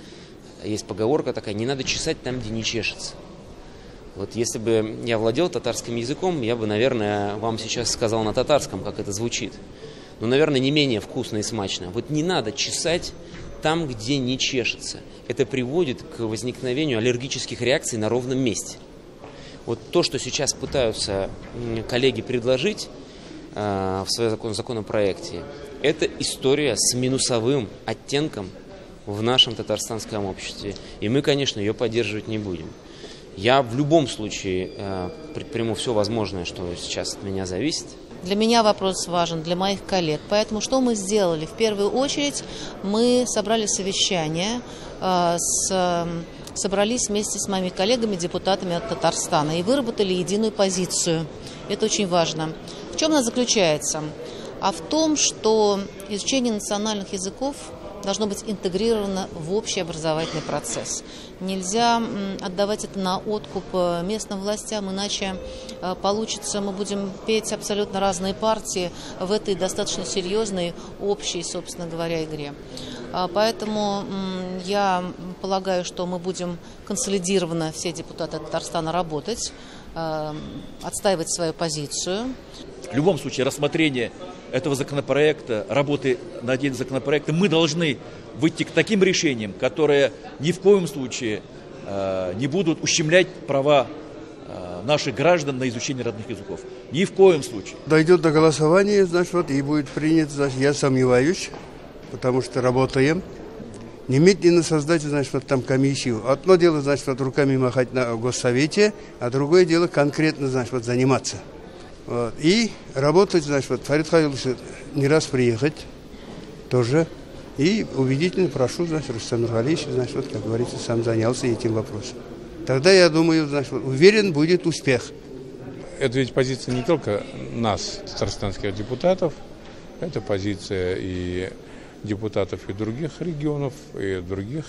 есть поговорка такая, не надо чесать там, где не чешется. Вот если бы я владел татарским языком, я бы, наверное, вам сейчас сказал на татарском, как это звучит. Но, наверное, не менее вкусно и смачно. Вот не надо чесать там, где не чешется. Это приводит к возникновению аллергических реакций на ровном месте. Вот то, что сейчас пытаются коллеги предложить, в своем закон, законопроекте. Это история с минусовым оттенком в нашем татарстанском обществе. И мы, конечно, ее поддерживать не будем. Я в любом случае э, предприму все возможное, что сейчас от меня зависит. Для меня вопрос важен, для моих коллег. Поэтому что мы сделали? В первую очередь мы собрали совещание э, с собрались вместе с моими коллегами, депутатами от Татарстана и выработали единую позицию. Это очень важно чем она заключается? А в том, что изучение национальных языков должно быть интегрировано в общий образовательный процесс. Нельзя отдавать это на откуп э, местным властям, иначе э, получится, мы будем петь абсолютно разные партии в этой достаточно серьезной общей, собственно говоря, игре. А, поэтому я полагаю, что мы будем консолидированно, все депутаты Татарстана, работать, э, отстаивать свою позицию. В любом случае, рассмотрение этого законопроекта, работы над этим законопроектом, мы должны выйти к таким решениям, которые ни в коем случае э, не будут ущемлять права э, наших граждан на изучение родных языков. Ни в коем случае. Дойдет до голосования, значит, вот и будет принят, значит, я сомневаюсь, потому что работаем. Немедленно создать, значит, вот там комиссию. Одно дело, значит, вот руками махать на госсовете, а другое дело конкретно, значит, вот заниматься. Вот. И работать, значит, вот Фарид Хайлович не раз приехать тоже. И убедительно прошу, значит, Рустам Нургалевич, значит, вот, как говорится, сам занялся этим вопросом. Тогда, я думаю, значит, уверен, будет успех. Это ведь позиция не только нас, татарстанских депутатов, это позиция и депутатов и других регионов, и других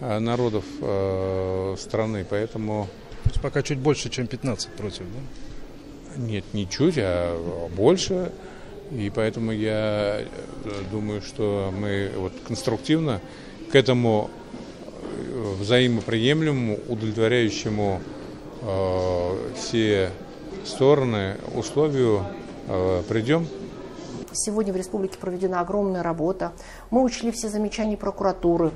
а, народов э, страны, поэтому... То есть пока чуть больше, чем 15 против, да? Нет, не чуть, а больше. И поэтому я э, думаю, что мы вот конструктивно к этому э, взаимоприемлемому, удовлетворяющему э, все стороны условию э, придем. Сегодня в республике проведена огромная работа. Мы учли все замечания прокуратуры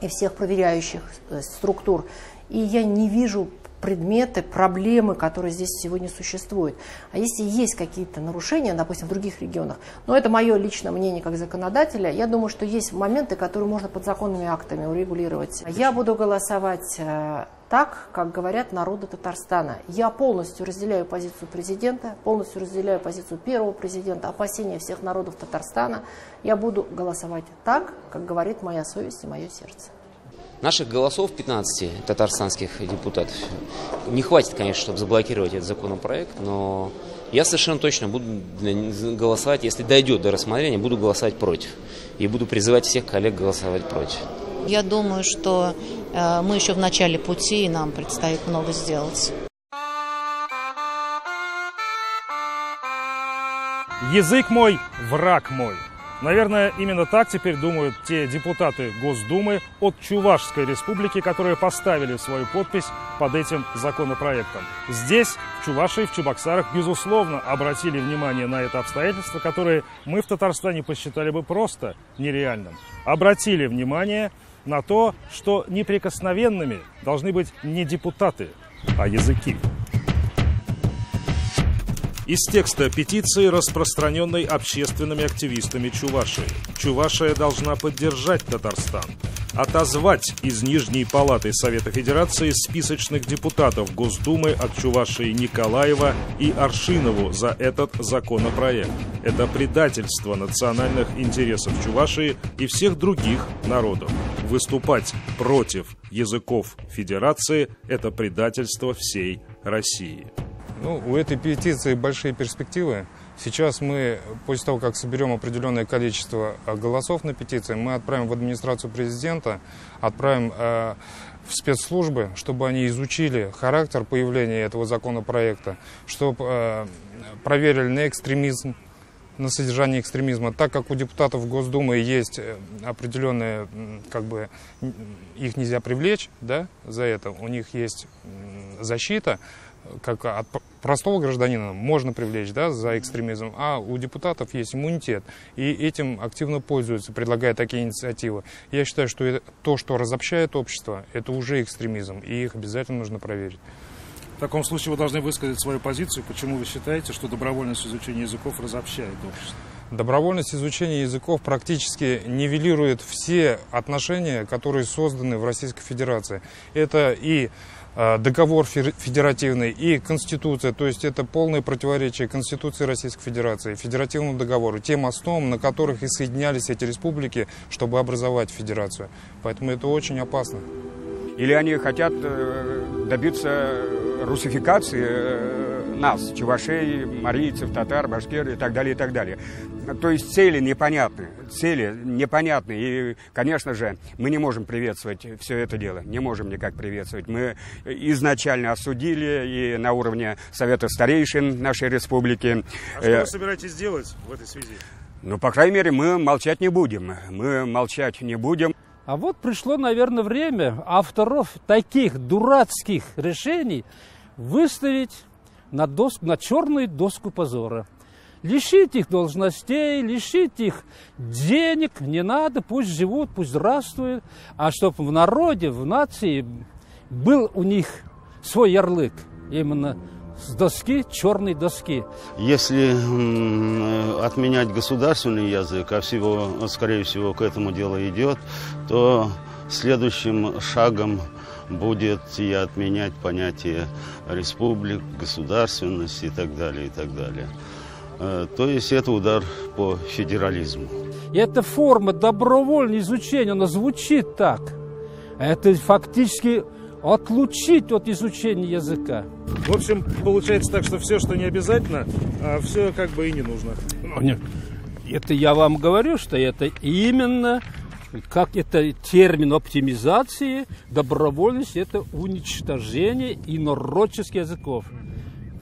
и всех проверяющих э, структур. И я не вижу предметы, проблемы, которые здесь сегодня существуют. А если есть какие-то нарушения, допустим, в других регионах, но это мое личное мнение как законодателя, я думаю, что есть моменты, которые можно подзаконными актами урегулировать. Я буду голосовать э, так, как говорят народы Татарстана. Я полностью разделяю позицию президента, полностью разделяю позицию первого президента, опасения всех народов Татарстана. Я буду голосовать так, как говорит моя совесть и мое сердце. Наших голосов 15 татарстанских депутатов не хватит, конечно, чтобы заблокировать этот законопроект, но я совершенно точно буду голосовать, если дойдет до рассмотрения, буду голосовать против. И буду призывать всех коллег голосовать против. Я думаю, что э, мы еще в начале пути, и нам предстоит много сделать. Язык мой, враг мой. Наверное, именно так теперь думают те депутаты Госдумы от Чувашской республики, которые поставили свою подпись под этим законопроектом. Здесь, в Чувашии, в Чебоксарах, безусловно, обратили внимание на это обстоятельство, которое мы в Татарстане посчитали бы просто нереальным. Обратили внимание на то, что неприкосновенными должны быть не депутаты, а языки. Из текста петиции, распространенной общественными активистами Чувашии. Чувашия должна поддержать Татарстан. Отозвать из Нижней Палаты Совета Федерации списочных депутатов Госдумы от Чувашии Николаева и Аршинову за этот законопроект. Это предательство национальных интересов Чувашии и всех других народов. Выступать против языков Федерации – это предательство всей России. Ну, у этой петиции большие перспективы. Сейчас мы, после того, как соберем определенное количество э, голосов на петиции, мы отправим в администрацию президента, отправим э, в спецслужбы, чтобы они изучили характер появления этого законопроекта, чтобы э, проверили на экстремизм, на содержание экстремизма, так как у депутатов Госдумы есть э, определенные, как бы, их нельзя привлечь, да, за это, у них есть защита, как от простого гражданина можно привлечь да, за экстремизм, а у депутатов есть иммунитет, и этим активно пользуются, предлагая такие инициативы. Я считаю, что это, то, что разобщает общество, это уже экстремизм, и их обязательно нужно проверить. В таком случае вы должны высказать свою позицию, почему вы считаете, что добровольность изучения языков разобщает общество. Добровольность изучения языков практически нивелирует все отношения, которые созданы в Российской Федерации. Это и договор федеративный и Конституция, то есть это полное противоречие Конституции Российской Федерации, федеративному договору, тем основам, на которых и соединялись эти республики, чтобы образовать федерацию. Поэтому это очень опасно. Или они хотят э, добиться русификации э, нас, чувашей, марийцев, татар, башкир и так далее, и так далее. То есть цели непонятны, цели непонятны. И, конечно же, мы не можем приветствовать все это дело, не можем никак приветствовать. Мы изначально осудили и на уровне Совета старейшин нашей республики. А что вы собираетесь делать в этой связи? Ну, по крайней мере, мы молчать не будем. Мы молчать не будем. А вот пришло, наверное, время авторов таких дурацких решений выставить на, доску, на черную доску позора. Лишить их должностей, лишить их денег, не надо, пусть живут, пусть здравствуют. А чтобы в народе, в нации был у них свой ярлык, именно с доски, черной доски. Если отменять государственный язык, а всего, скорее всего, к этому дело идет, то следующим шагом будет и отменять понятие республик, государственности и так далее, и так далее. Э, то есть это удар по федерализму. Эта форма добровольного изучения, она звучит так. Это фактически отлучить от изучения языка. В общем, получается так, что все, что не обязательно, а все как бы и не нужно. Нет, это я вам говорю, что это именно как это термин оптимизации, добровольность – это уничтожение инородческих языков.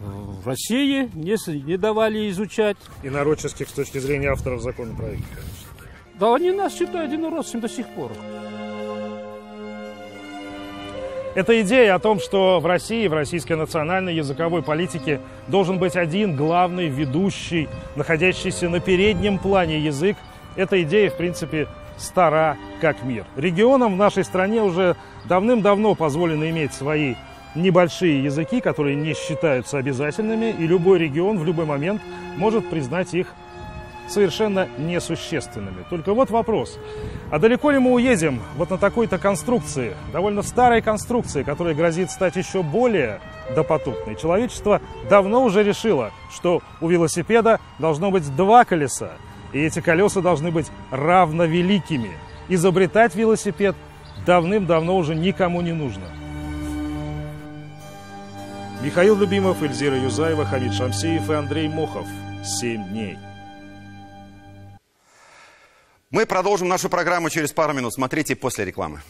В России не, не давали изучать. Инородческих с точки зрения авторов законопроекта, конечно. Да они нас считают инородцами до сих пор. Это идея о том, что в России, в российской национальной языковой политике должен быть один главный ведущий, находящийся на переднем плане язык. Эта идея, в принципе, стара как мир. Регионам в нашей стране уже давным-давно позволено иметь свои небольшие языки, которые не считаются обязательными, и любой регион в любой момент может признать их совершенно несущественными. Только вот вопрос, а далеко ли мы уедем вот на такой-то конструкции, довольно старой конструкции, которая грозит стать еще более допотопной? Человечество давно уже решило, что у велосипеда должно быть два колеса, и эти колеса должны быть равновеликими. Изобретать велосипед давным-давно уже никому не нужно. Михаил Любимов, Эльзира Юзаева, Хамид Шамсеев и Андрей Мохов. Семь дней. Мы продолжим нашу программу через пару минут. Смотрите после рекламы.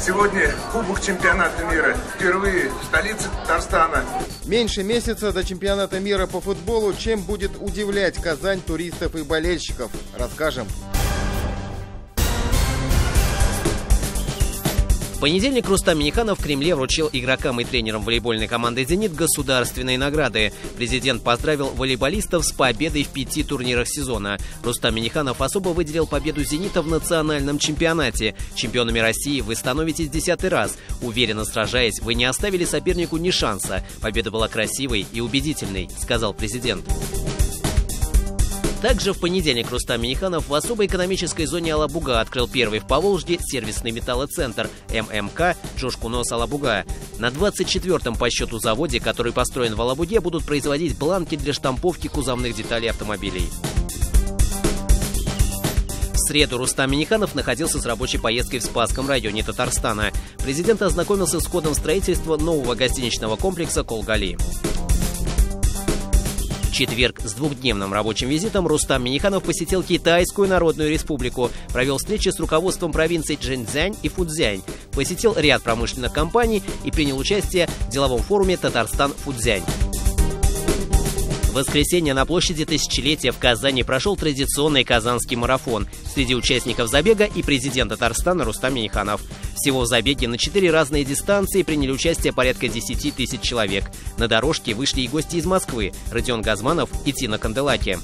Сегодня Кубок чемпионата мира. Впервые в столице Татарстана. Меньше месяца до чемпионата мира по футболу. Чем будет удивлять Казань туристов и болельщиков? Расскажем. В понедельник Рустам Миниханов в Кремле вручил игрокам и тренерам волейбольной команды «Зенит» государственные награды. Президент поздравил волейболистов с победой в пяти турнирах сезона. Рустам Миниханов особо выделил победу «Зенита» в национальном чемпионате. Чемпионами России вы становитесь десятый раз. Уверенно сражаясь, вы не оставили сопернику ни шанса. Победа была красивой и убедительной, сказал президент. Также в понедельник Рустам Миниханов в особой экономической зоне Алабуга открыл первый в Поволжье сервисный металлоцентр ММК Джошкунос Алабуга. На 24-м по счету заводе, который построен в Алабуге, будут производить бланки для штамповки кузовных деталей автомобилей. В среду Рустам Миниханов находился с рабочей поездкой в Спасском районе Татарстана. Президент ознакомился с ходом строительства нового гостиничного комплекса «Колгали» четверг с двухдневным рабочим визитом Рустам Миниханов посетил Китайскую Народную Республику, провел встречи с руководством провинций Джэньцзянь и Фудзянь, посетил ряд промышленных компаний и принял участие в деловом форуме «Татарстан-Фудзянь» воскресенье на площади Тысячелетия в Казани прошел традиционный казанский марафон. Среди участников забега и президент Татарстана Рустам Миниханов. Всего в забеге на четыре разные дистанции приняли участие порядка 10 тысяч человек. На дорожке вышли и гости из Москвы – Родион Газманов и Тина Канделаки.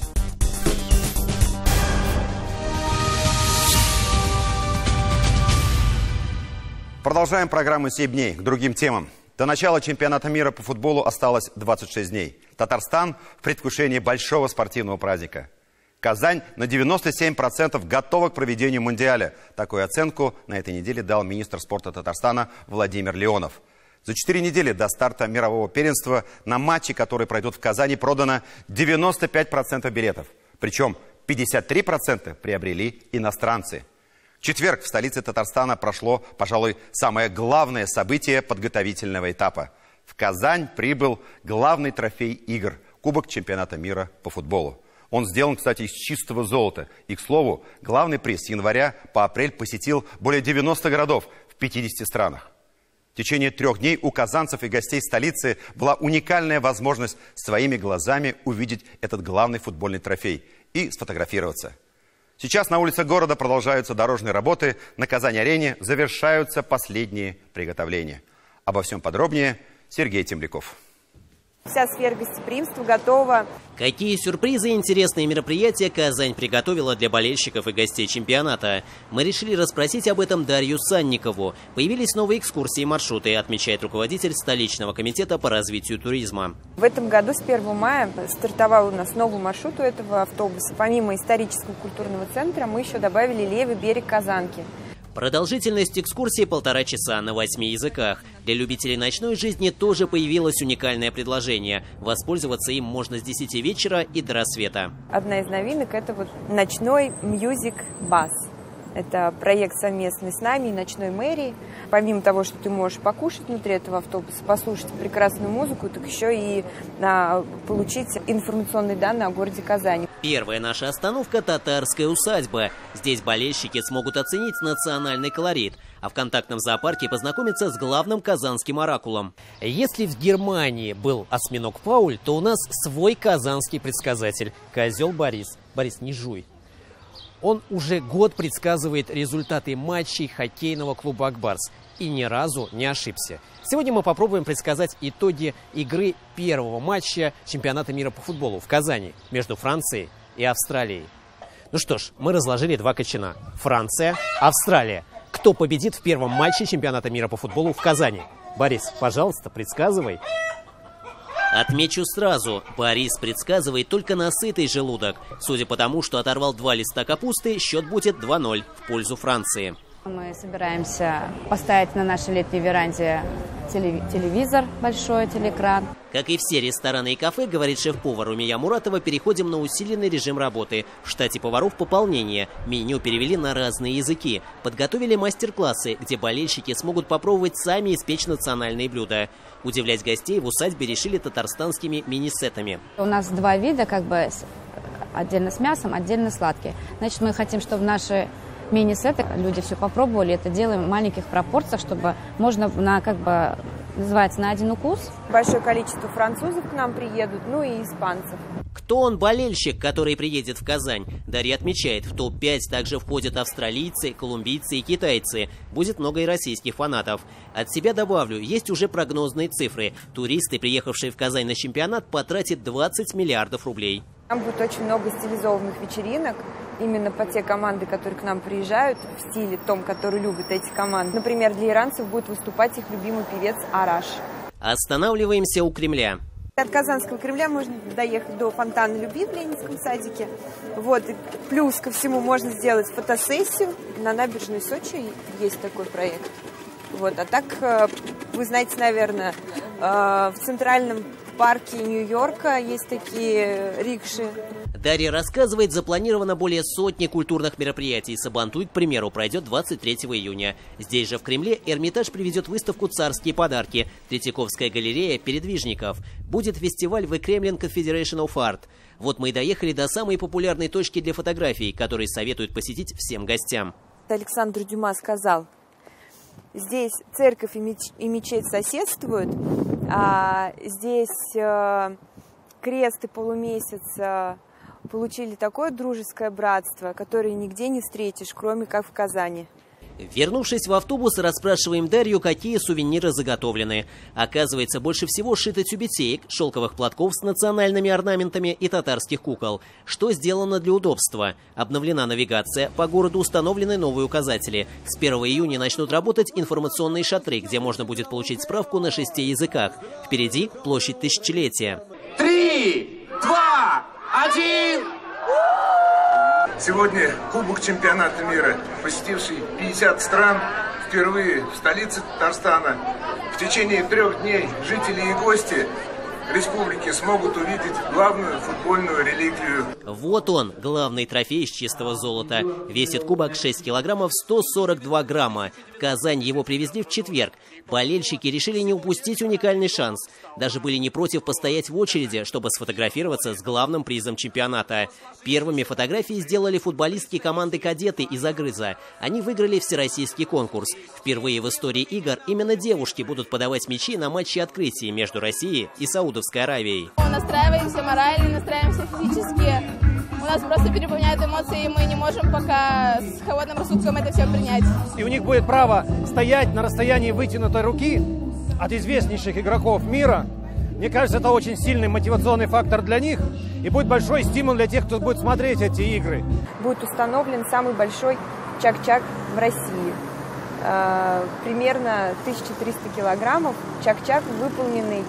Продолжаем программу «7 дней» к другим темам. До начала чемпионата мира по футболу осталось 26 дней. Татарстан в предвкушении большого спортивного праздника. Казань на 97% готова к проведению Мундиаля. Такую оценку на этой неделе дал министр спорта Татарстана Владимир Леонов. За четыре недели до старта мирового первенства на матчи, которые пройдут в Казани, продано 95% билетов. Причем 53% приобрели иностранцы – четверг в столице Татарстана прошло, пожалуй, самое главное событие подготовительного этапа. В Казань прибыл главный трофей игр – Кубок чемпионата мира по футболу. Он сделан, кстати, из чистого золота. И, к слову, главный приз с января по апрель посетил более 90 городов в 50 странах. В течение трех дней у казанцев и гостей столицы была уникальная возможность своими глазами увидеть этот главный футбольный трофей и сфотографироваться. Сейчас на улицах города продолжаются дорожные работы. На Казань-арене завершаются последние приготовления. Обо всем подробнее Сергей Темляков. Вся сфера гостеприимства готова. Какие сюрпризы и интересные мероприятия Казань приготовила для болельщиков и гостей чемпионата? Мы решили расспросить об этом Дарью Санникову. Появились новые экскурсии и маршруты, отмечает руководитель столичного комитета по развитию туризма. В этом году с 1 мая стартовал у нас новый маршрут у этого автобуса. Помимо исторического культурного центра мы еще добавили левый берег Казанки. Продолжительность экскурсии полтора часа на восьми языках. Для любителей ночной жизни тоже появилось уникальное предложение. Воспользоваться им можно с 10 вечера и до рассвета. Одна из новинок – это вот ночной мьюзик-бас. Это проект совместный с нами и ночной мэрии. Помимо того, что ты можешь покушать внутри этого автобуса, послушать прекрасную музыку, так еще и а, получить информационные данные о городе Казани. Первая наша остановка – татарская усадьба. Здесь болельщики смогут оценить национальный колорит, а в контактном зоопарке познакомиться с главным казанским оракулом. Если в Германии был осьминог Пауль, то у нас свой казанский предсказатель – козел Борис. Борис, не жуй. Он уже год предсказывает результаты матчей хоккейного клуба «Акбарс» и ни разу не ошибся. Сегодня мы попробуем предсказать итоги игры первого матча чемпионата мира по футболу в Казани между Францией и Австралией. Ну что ж, мы разложили два кочана. Франция, Австралия. Кто победит в первом матче чемпионата мира по футболу в Казани? Борис, пожалуйста, предсказывай. Отмечу сразу, Борис предсказывает только на сытый желудок. Судя по тому, что оторвал два листа капусты, счет будет 2-0 в пользу Франции. Мы собираемся поставить на нашей летней веранде телевизор, большой телеэкран. Как и все рестораны и кафе, говорит шеф-повар Умия Муратова, переходим на усиленный режим работы. В штате поваров пополнение. Меню перевели на разные языки. Подготовили мастер-классы, где болельщики смогут попробовать сами испечь национальные блюда. Удивлять гостей в усадьбе решили татарстанскими мини-сетами. У нас два вида, как бы отдельно с мясом, отдельно сладкие. Значит, мы хотим, чтобы наши мини-сеты. Люди все попробовали, это делаем в маленьких пропорциях, чтобы можно на как бы называется на один укус. Большое количество французов к нам приедут, ну и испанцев. Кто он болельщик, который приедет в Казань? Дарья отмечает, в топ-5 также входят австралийцы, колумбийцы и китайцы. Будет много и российских фанатов. От себя добавлю, есть уже прогнозные цифры. Туристы, приехавшие в Казань на чемпионат, потратят 20 миллиардов рублей. Там будет очень много стилизованных вечеринок, именно по те команды, которые к нам приезжают, в стиле том, который любят эти команды. Например, для иранцев будет выступать их любимый певец Араш. Останавливаемся у Кремля. От Казанского Кремля можно доехать до фонтана любви в Ленинском садике. Вот, и плюс ко всему можно сделать фотосессию. На набережной Сочи есть такой проект. Вот, а так, э, вы знаете, наверное, э, в центральном парке Нью-Йорка есть такие рикши. Дарья рассказывает, запланировано более сотни культурных мероприятий. Сабантуй, к примеру, пройдет 23 июня. Здесь же в Кремле Эрмитаж приведет выставку «Царские подарки». Третьяковская галерея «Передвижников». Будет фестиваль в Кремлин Confederation of Art. Вот мы и доехали до самой популярной точки для фотографий, которые советуют посетить всем гостям. Александр Дюма сказал, здесь церковь и, меч- и мечеть соседствуют, а здесь э, крест и полумесяц э, получили такое дружеское братство, которое нигде не встретишь, кроме как в Казани. Вернувшись в автобус, расспрашиваем Дарью, какие сувениры заготовлены. Оказывается, больше всего шито тюбетеек, шелковых платков с национальными орнаментами и татарских кукол. Что сделано для удобства? Обновлена навигация, по городу установлены новые указатели. С 1 июня начнут работать информационные шатры, где можно будет получить справку на шести языках. Впереди площадь тысячелетия. Три, два, один... Сегодня Кубок чемпионата мира, посетивший 50 стран, впервые в столице Татарстана. В течение трех дней жители и гости республики смогут увидеть главную футбольную реликвию. Вот он, главный трофей из чистого золота. Весит кубок 6 килограммов 142 грамма. В Казань его привезли в четверг. Болельщики решили не упустить уникальный шанс. Даже были не против постоять в очереди, чтобы сфотографироваться с главным призом чемпионата. Первыми фотографии сделали футболистки команды «Кадеты» из Агрыза. Они выиграли всероссийский конкурс. Впервые в истории игр именно девушки будут подавать мячи на матче открытия между Россией и Саудовской Аравией. Мы настраиваемся морально, настраиваемся физически. У нас просто переполняют эмоции, и мы не можем пока с холодным рассудком это все принять. И у них будет право стоять на расстоянии вытянутой руки от известнейших игроков мира. Мне кажется, это очень сильный мотивационный фактор для них и будет большой стимул для тех, кто будет смотреть эти игры. Будет установлен самый большой чак-чак в России. Э, примерно 1300 килограммов чак-чак, выполненный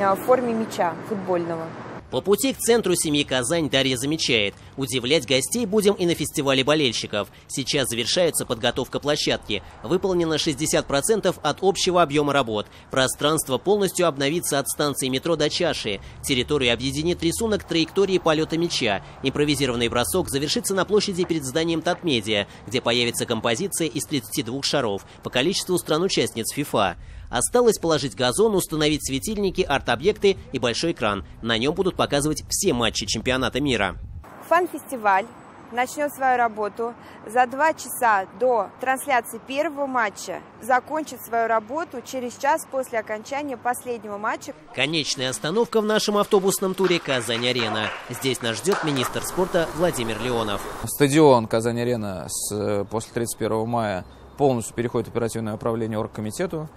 в форме мяча футбольного. По пути к центру семьи Казань Дарья замечает, удивлять гостей будем и на фестивале болельщиков. Сейчас завершается подготовка площадки. Выполнено 60% от общего объема работ. Пространство полностью обновится от станции метро до чаши. Территорию объединит рисунок траектории полета мяча. Импровизированный бросок завершится на площади перед зданием Татмедиа, где появится композиция из 32 шаров по количеству стран-участниц ФИФА. Осталось положить газон, установить светильники, арт-объекты и большой экран. На нем будут показывать все матчи чемпионата мира. Фан-фестиваль начнет свою работу за два часа до трансляции первого матча, закончит свою работу через час после окончания последнего матча. Конечная остановка в нашем автобусном туре «Казань-Арена». Здесь нас ждет министр спорта Владимир Леонов. Стадион «Казань-Арена» с, после 31 мая полностью переходит в оперативное управление оргкомитету.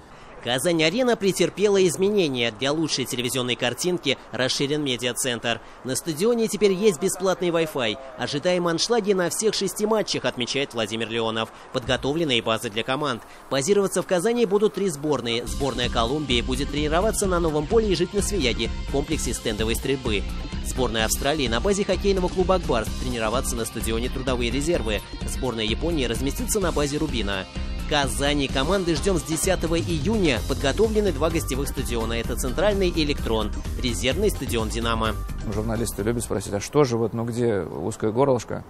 Казань-арена претерпела изменения. Для лучшей телевизионной картинки расширен медиацентр. На стадионе теперь есть бесплатный Wi-Fi. Ожидаем аншлаги на всех шести матчах, отмечает Владимир Леонов. Подготовленные базы для команд. Базироваться в Казани будут три сборные. Сборная Колумбии будет тренироваться на новом поле и жить на Свияге в комплексе стендовой стрельбы. Сборная Австралии на базе хоккейного клуба «Акбарс» тренироваться на стадионе «Трудовые резервы». Сборная Японии разместится на базе «Рубина». Казани команды ждем с 10 июня. Подготовлены два гостевых стадиона. Это центральный электрон. Резервный стадион «Динамо». Журналисты любят спросить, а что же вот, ну где узкое горлышко?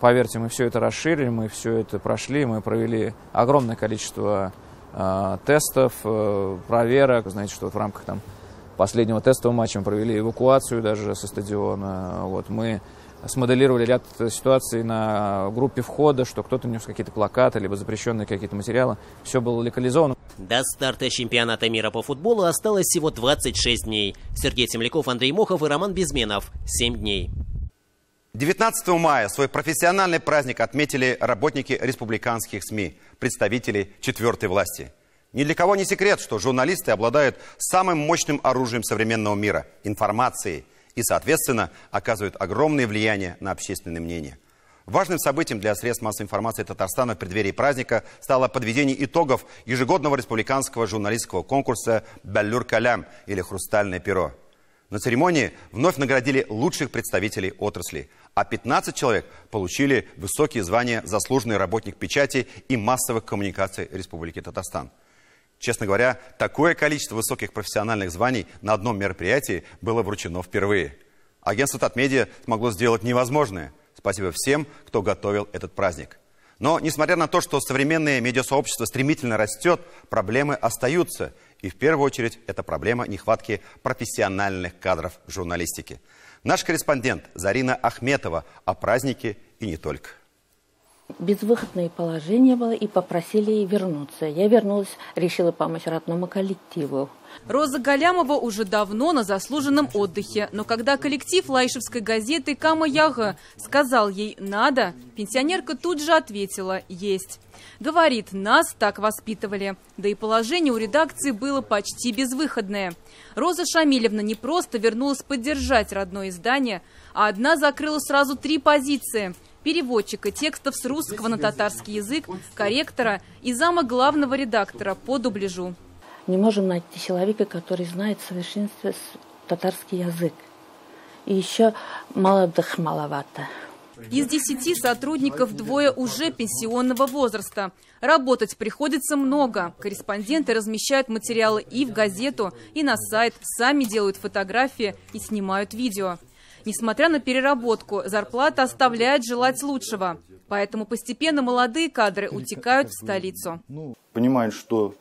Поверьте, мы все это расширили, мы все это прошли, мы провели огромное количество э, тестов, э, проверок. Знаете, что в рамках там последнего тестового матча мы провели эвакуацию даже со стадиона. Вот, мы смоделировали ряд ситуаций на группе входа, что кто-то нес какие-то плакаты, либо запрещенные какие-то материалы. Все было локализовано. До старта чемпионата мира по футболу осталось всего 26 дней. Сергей Темляков, Андрей Мохов и Роман Безменов. 7 дней. 19 мая свой профессиональный праздник отметили работники республиканских СМИ, представители четвертой власти. Ни для кого не секрет, что журналисты обладают самым мощным оружием современного мира – информацией – и, соответственно, оказывают огромное влияние на общественное мнение. Важным событием для средств массовой информации Татарстана в преддверии праздника стало подведение итогов ежегодного республиканского журналистского конкурса «Баллюр Калям» или «Хрустальное перо». На церемонии вновь наградили лучших представителей отрасли, а 15 человек получили высокие звания «Заслуженный работник печати» и массовых коммуникаций Республики Татарстан. Честно говоря, такое количество высоких профессиональных званий на одном мероприятии было вручено впервые. Агентство Татмедиа смогло сделать невозможное. Спасибо всем, кто готовил этот праздник. Но, несмотря на то, что современное медиасообщество стремительно растет, проблемы остаются. И в первую очередь это проблема нехватки профессиональных кадров в журналистике. Наш корреспондент Зарина Ахметова о празднике и не только безвыходное положение было и попросили вернуться. Я вернулась, решила помочь родному коллективу. Роза Галямова уже давно на заслуженном отдыхе, но когда коллектив лайшевской газеты «Кама Яга» сказал ей «надо», пенсионерка тут же ответила «есть». Говорит, нас так воспитывали. Да и положение у редакции было почти безвыходное. Роза Шамилевна не просто вернулась поддержать родное издание, а одна закрыла сразу три позиции – переводчика текстов с русского на татарский язык, корректора и зама главного редактора по дубляжу. Не можем найти человека, который знает в совершенстве татарский язык. И еще молодых маловато. Из десяти сотрудников двое уже пенсионного возраста. Работать приходится много. Корреспонденты размещают материалы и в газету, и на сайт, сами делают фотографии и снимают видео. Несмотря на переработку, зарплата оставляет желать лучшего. Поэтому постепенно молодые кадры утекают в столицу. Понимают, что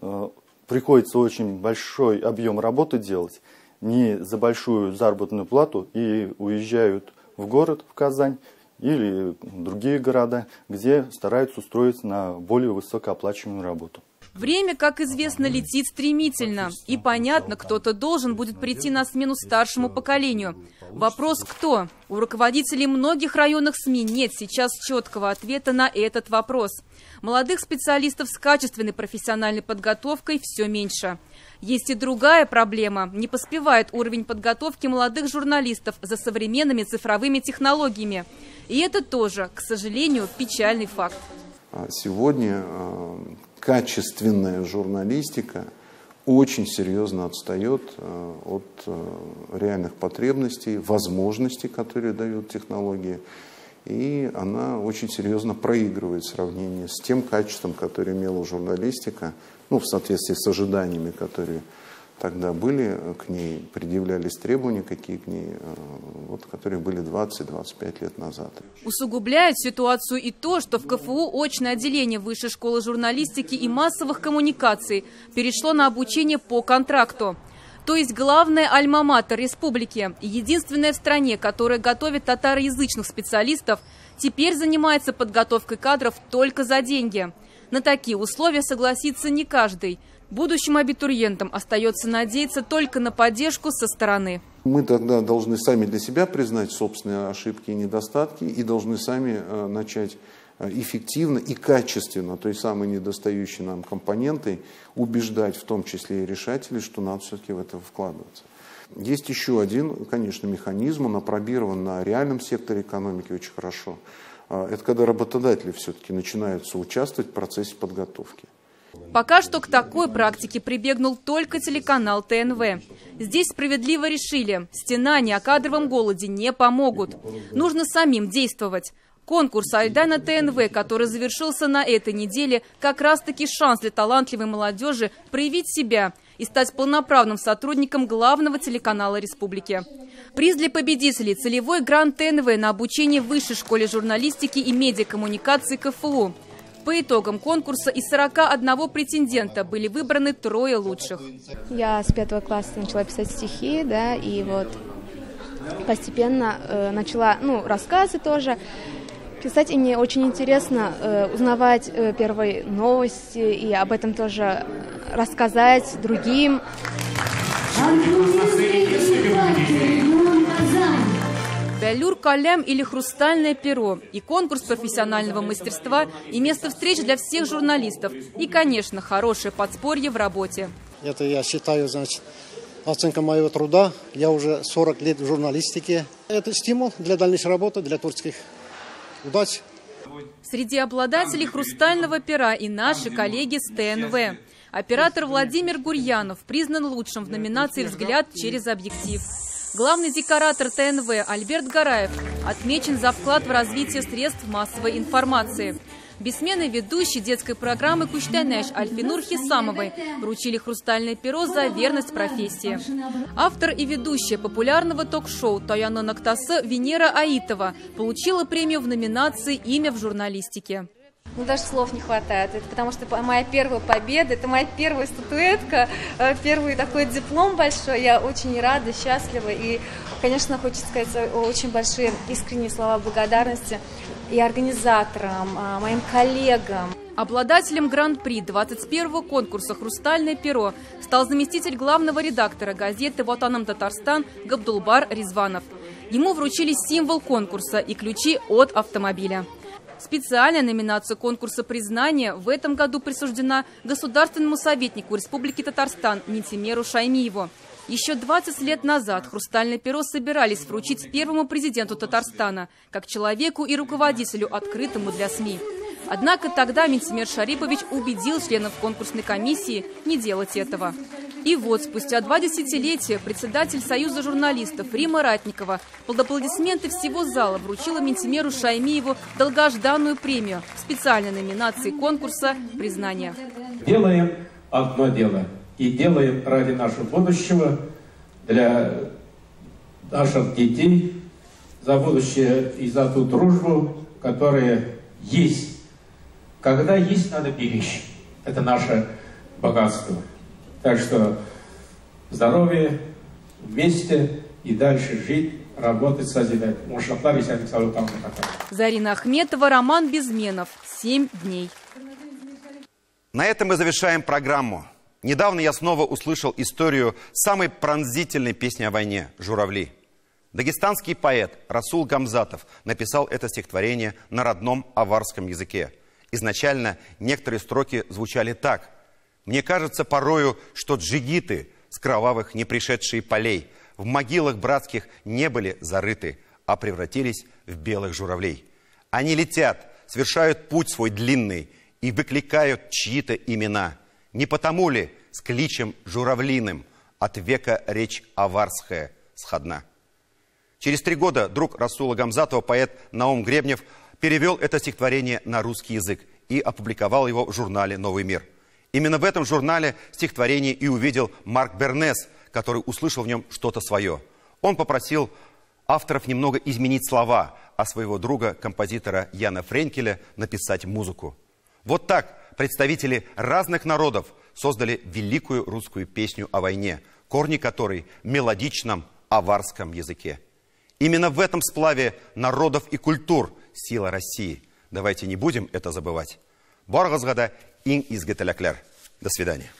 э, приходится очень большой объем работы делать, не за большую заработную плату, и уезжают в город, в Казань, или другие города, где стараются устроиться на более высокооплачиваемую работу. Время, как известно, летит стремительно. И понятно, кто-то должен будет прийти на смену старшему поколению. Вопрос кто? У руководителей многих районных СМИ нет сейчас четкого ответа на этот вопрос. Молодых специалистов с качественной профессиональной подготовкой все меньше. Есть и другая проблема. Не поспевает уровень подготовки молодых журналистов за современными цифровыми технологиями. И это тоже, к сожалению, печальный факт. А сегодня а, качественная журналистика очень серьезно отстает э, от э, реальных потребностей, возможностей, которые дают технологии. И она очень серьезно проигрывает в сравнении с тем качеством, которое имела журналистика, ну, в соответствии с ожиданиями, которые тогда были к ней, предъявлялись требования, какие к ней, э, вот, которые были 20-25 лет назад. Усугубляет ситуацию и то, что в КФУ очное отделение Высшей школы журналистики и массовых коммуникаций перешло на обучение по контракту. То есть главная альма-матер республики, единственная в стране, которая готовит татароязычных специалистов, теперь занимается подготовкой кадров только за деньги. На такие условия согласится не каждый – Будущим абитуриентам остается надеяться только на поддержку со стороны. Мы тогда должны сами для себя признать собственные ошибки и недостатки и должны сами э, начать э, эффективно и качественно, той самой недостающей нам компонентой, убеждать в том числе и решателей, что надо все-таки в это вкладываться. Есть еще один, конечно, механизм, он опробирован на реальном секторе экономики очень хорошо. Э, это когда работодатели все-таки начинают участвовать в процессе подготовки. Пока что к такой практике прибегнул только телеканал ТНВ. Здесь справедливо решили, стенания о кадровом голоде не помогут. Нужно самим действовать. Конкурс Айдана ТНВ, который завершился на этой неделе, как раз-таки шанс для талантливой молодежи проявить себя и стать полноправным сотрудником главного телеканала республики. Приз для победителей – целевой грант ТНВ на обучение в Высшей школе журналистики и медиакоммуникации КФУ. По итогам конкурса из 41 претендента были выбраны трое лучших. Я с пятого класса начала писать стихи, да, и вот постепенно э, начала, ну, рассказы тоже писать, и мне очень интересно э, узнавать э, первые новости и об этом тоже рассказать другим. Белюр Калем или «Хрустальное перо» и конкурс профессионального мастерства и место встреч для всех журналистов. И, конечно, хорошее подспорье в работе. Это я считаю, значит, оценка моего труда. Я уже 40 лет в журналистике. Это стимул для дальнейшей работы, для творческих удач. Среди обладателей «Хрустального пера» и наши коллеги с ТНВ. Оператор Владимир Гурьянов признан лучшим в номинации «Взгляд через объектив». Главный декоратор ТНВ Альберт Гараев отмечен за вклад в развитие средств массовой информации. Бессменный ведущий детской программы «Куштанеш» Альфинур Хисамовой вручили хрустальное перо за верность профессии. Автор и ведущая популярного ток-шоу Таяна Нактасы Венера Аитова получила премию в номинации «Имя в журналистике». Ну, даже слов не хватает. Это потому что моя первая победа, это моя первая статуэтка, э, первый такой диплом большой. Я очень рада, счастлива. И, конечно, хочется сказать очень большие искренние слова благодарности и организаторам, а, моим коллегам. Обладателем гран-при 21-го конкурса «Хрустальное перо» стал заместитель главного редактора газеты «Ватаном Татарстан» Габдулбар Резванов. Ему вручили символ конкурса и ключи от автомобиля. Специальная номинация конкурса признания в этом году присуждена государственному советнику Республики Татарстан Нитимеру Шаймиеву. Еще 20 лет назад «Хрустальное перо» собирались вручить первому президенту Татарстана, как человеку и руководителю, открытому для СМИ. Однако тогда Ментимир Шарипович убедил членов конкурсной комиссии не делать этого. И вот, спустя два десятилетия, председатель Союза журналистов Рима Ратникова под аплодисменты всего зала вручила Ментимеру Шаймиеву долгожданную премию в специальной номинации конкурса «Признание». Делаем одно дело. И делаем ради нашего будущего, для наших детей, за будущее и за ту дружбу, которая есть. Когда есть, надо беречь. Это наше богатство. Так что здоровье, вместе и дальше жить, работать, созидать. Зарина Ахметова, Роман Безменов. Семь дней. На этом мы завершаем программу. Недавно я снова услышал историю самой пронзительной песни о войне «Журавли». Дагестанский поэт Расул Гамзатов написал это стихотворение на родном аварском языке. Изначально некоторые строки звучали так – мне кажется порою, что джигиты с кровавых непришедшие полей в могилах братских не были зарыты, а превратились в белых журавлей. Они летят, совершают путь свой длинный и выкликают чьи-то имена. Не потому ли с кличем журавлиным от века речь аварская сходна? Через три года друг Расула Гамзатова, поэт Наум Гребнев, перевел это стихотворение на русский язык и опубликовал его в журнале «Новый мир». Именно в этом журнале стихотворение и увидел Марк Бернес, который услышал в нем что-то свое. Он попросил авторов немного изменить слова, а своего друга, композитора Яна Френкеля, написать музыку. Вот так представители разных народов создали великую русскую песню о войне, корни которой в мелодичном аварском языке. Именно в этом сплаве народов и культур сила России. Давайте не будем это забывать. Барғызғада ең изгі тіләкләр. До свидания.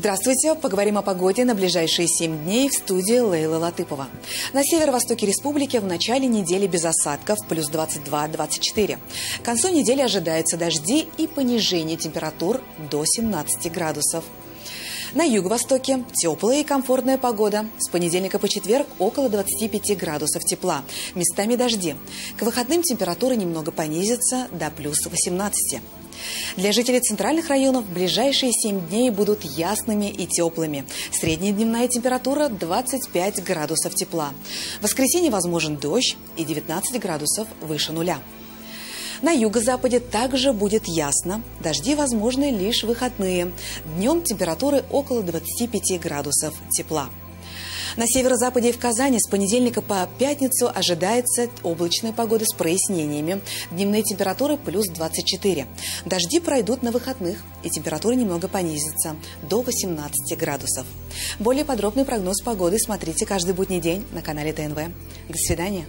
Здравствуйте. Поговорим о погоде на ближайшие семь дней в студии Лейла Латыпова. На северо-востоке республики в начале недели без осадков плюс 22-24. К концу недели ожидаются дожди и понижение температур до 17 градусов. На юго-востоке теплая и комфортная погода. С понедельника по четверг около 25 градусов тепла. Местами дожди. К выходным температура немного понизится до плюс 18. Для жителей центральных районов ближайшие 7 дней будут ясными и теплыми. Средняя дневная температура 25 градусов тепла. В воскресенье возможен дождь и 19 градусов выше нуля. На юго-западе также будет ясно. Дожди возможны лишь выходные. Днем температуры около 25 градусов тепла. На северо-западе и в Казани с понедельника по пятницу ожидается облачная погода с прояснениями. Дневные температуры плюс 24. Дожди пройдут на выходных, и температура немного понизится до 18 градусов. Более подробный прогноз погоды смотрите каждый будний день на канале ТНВ. До свидания.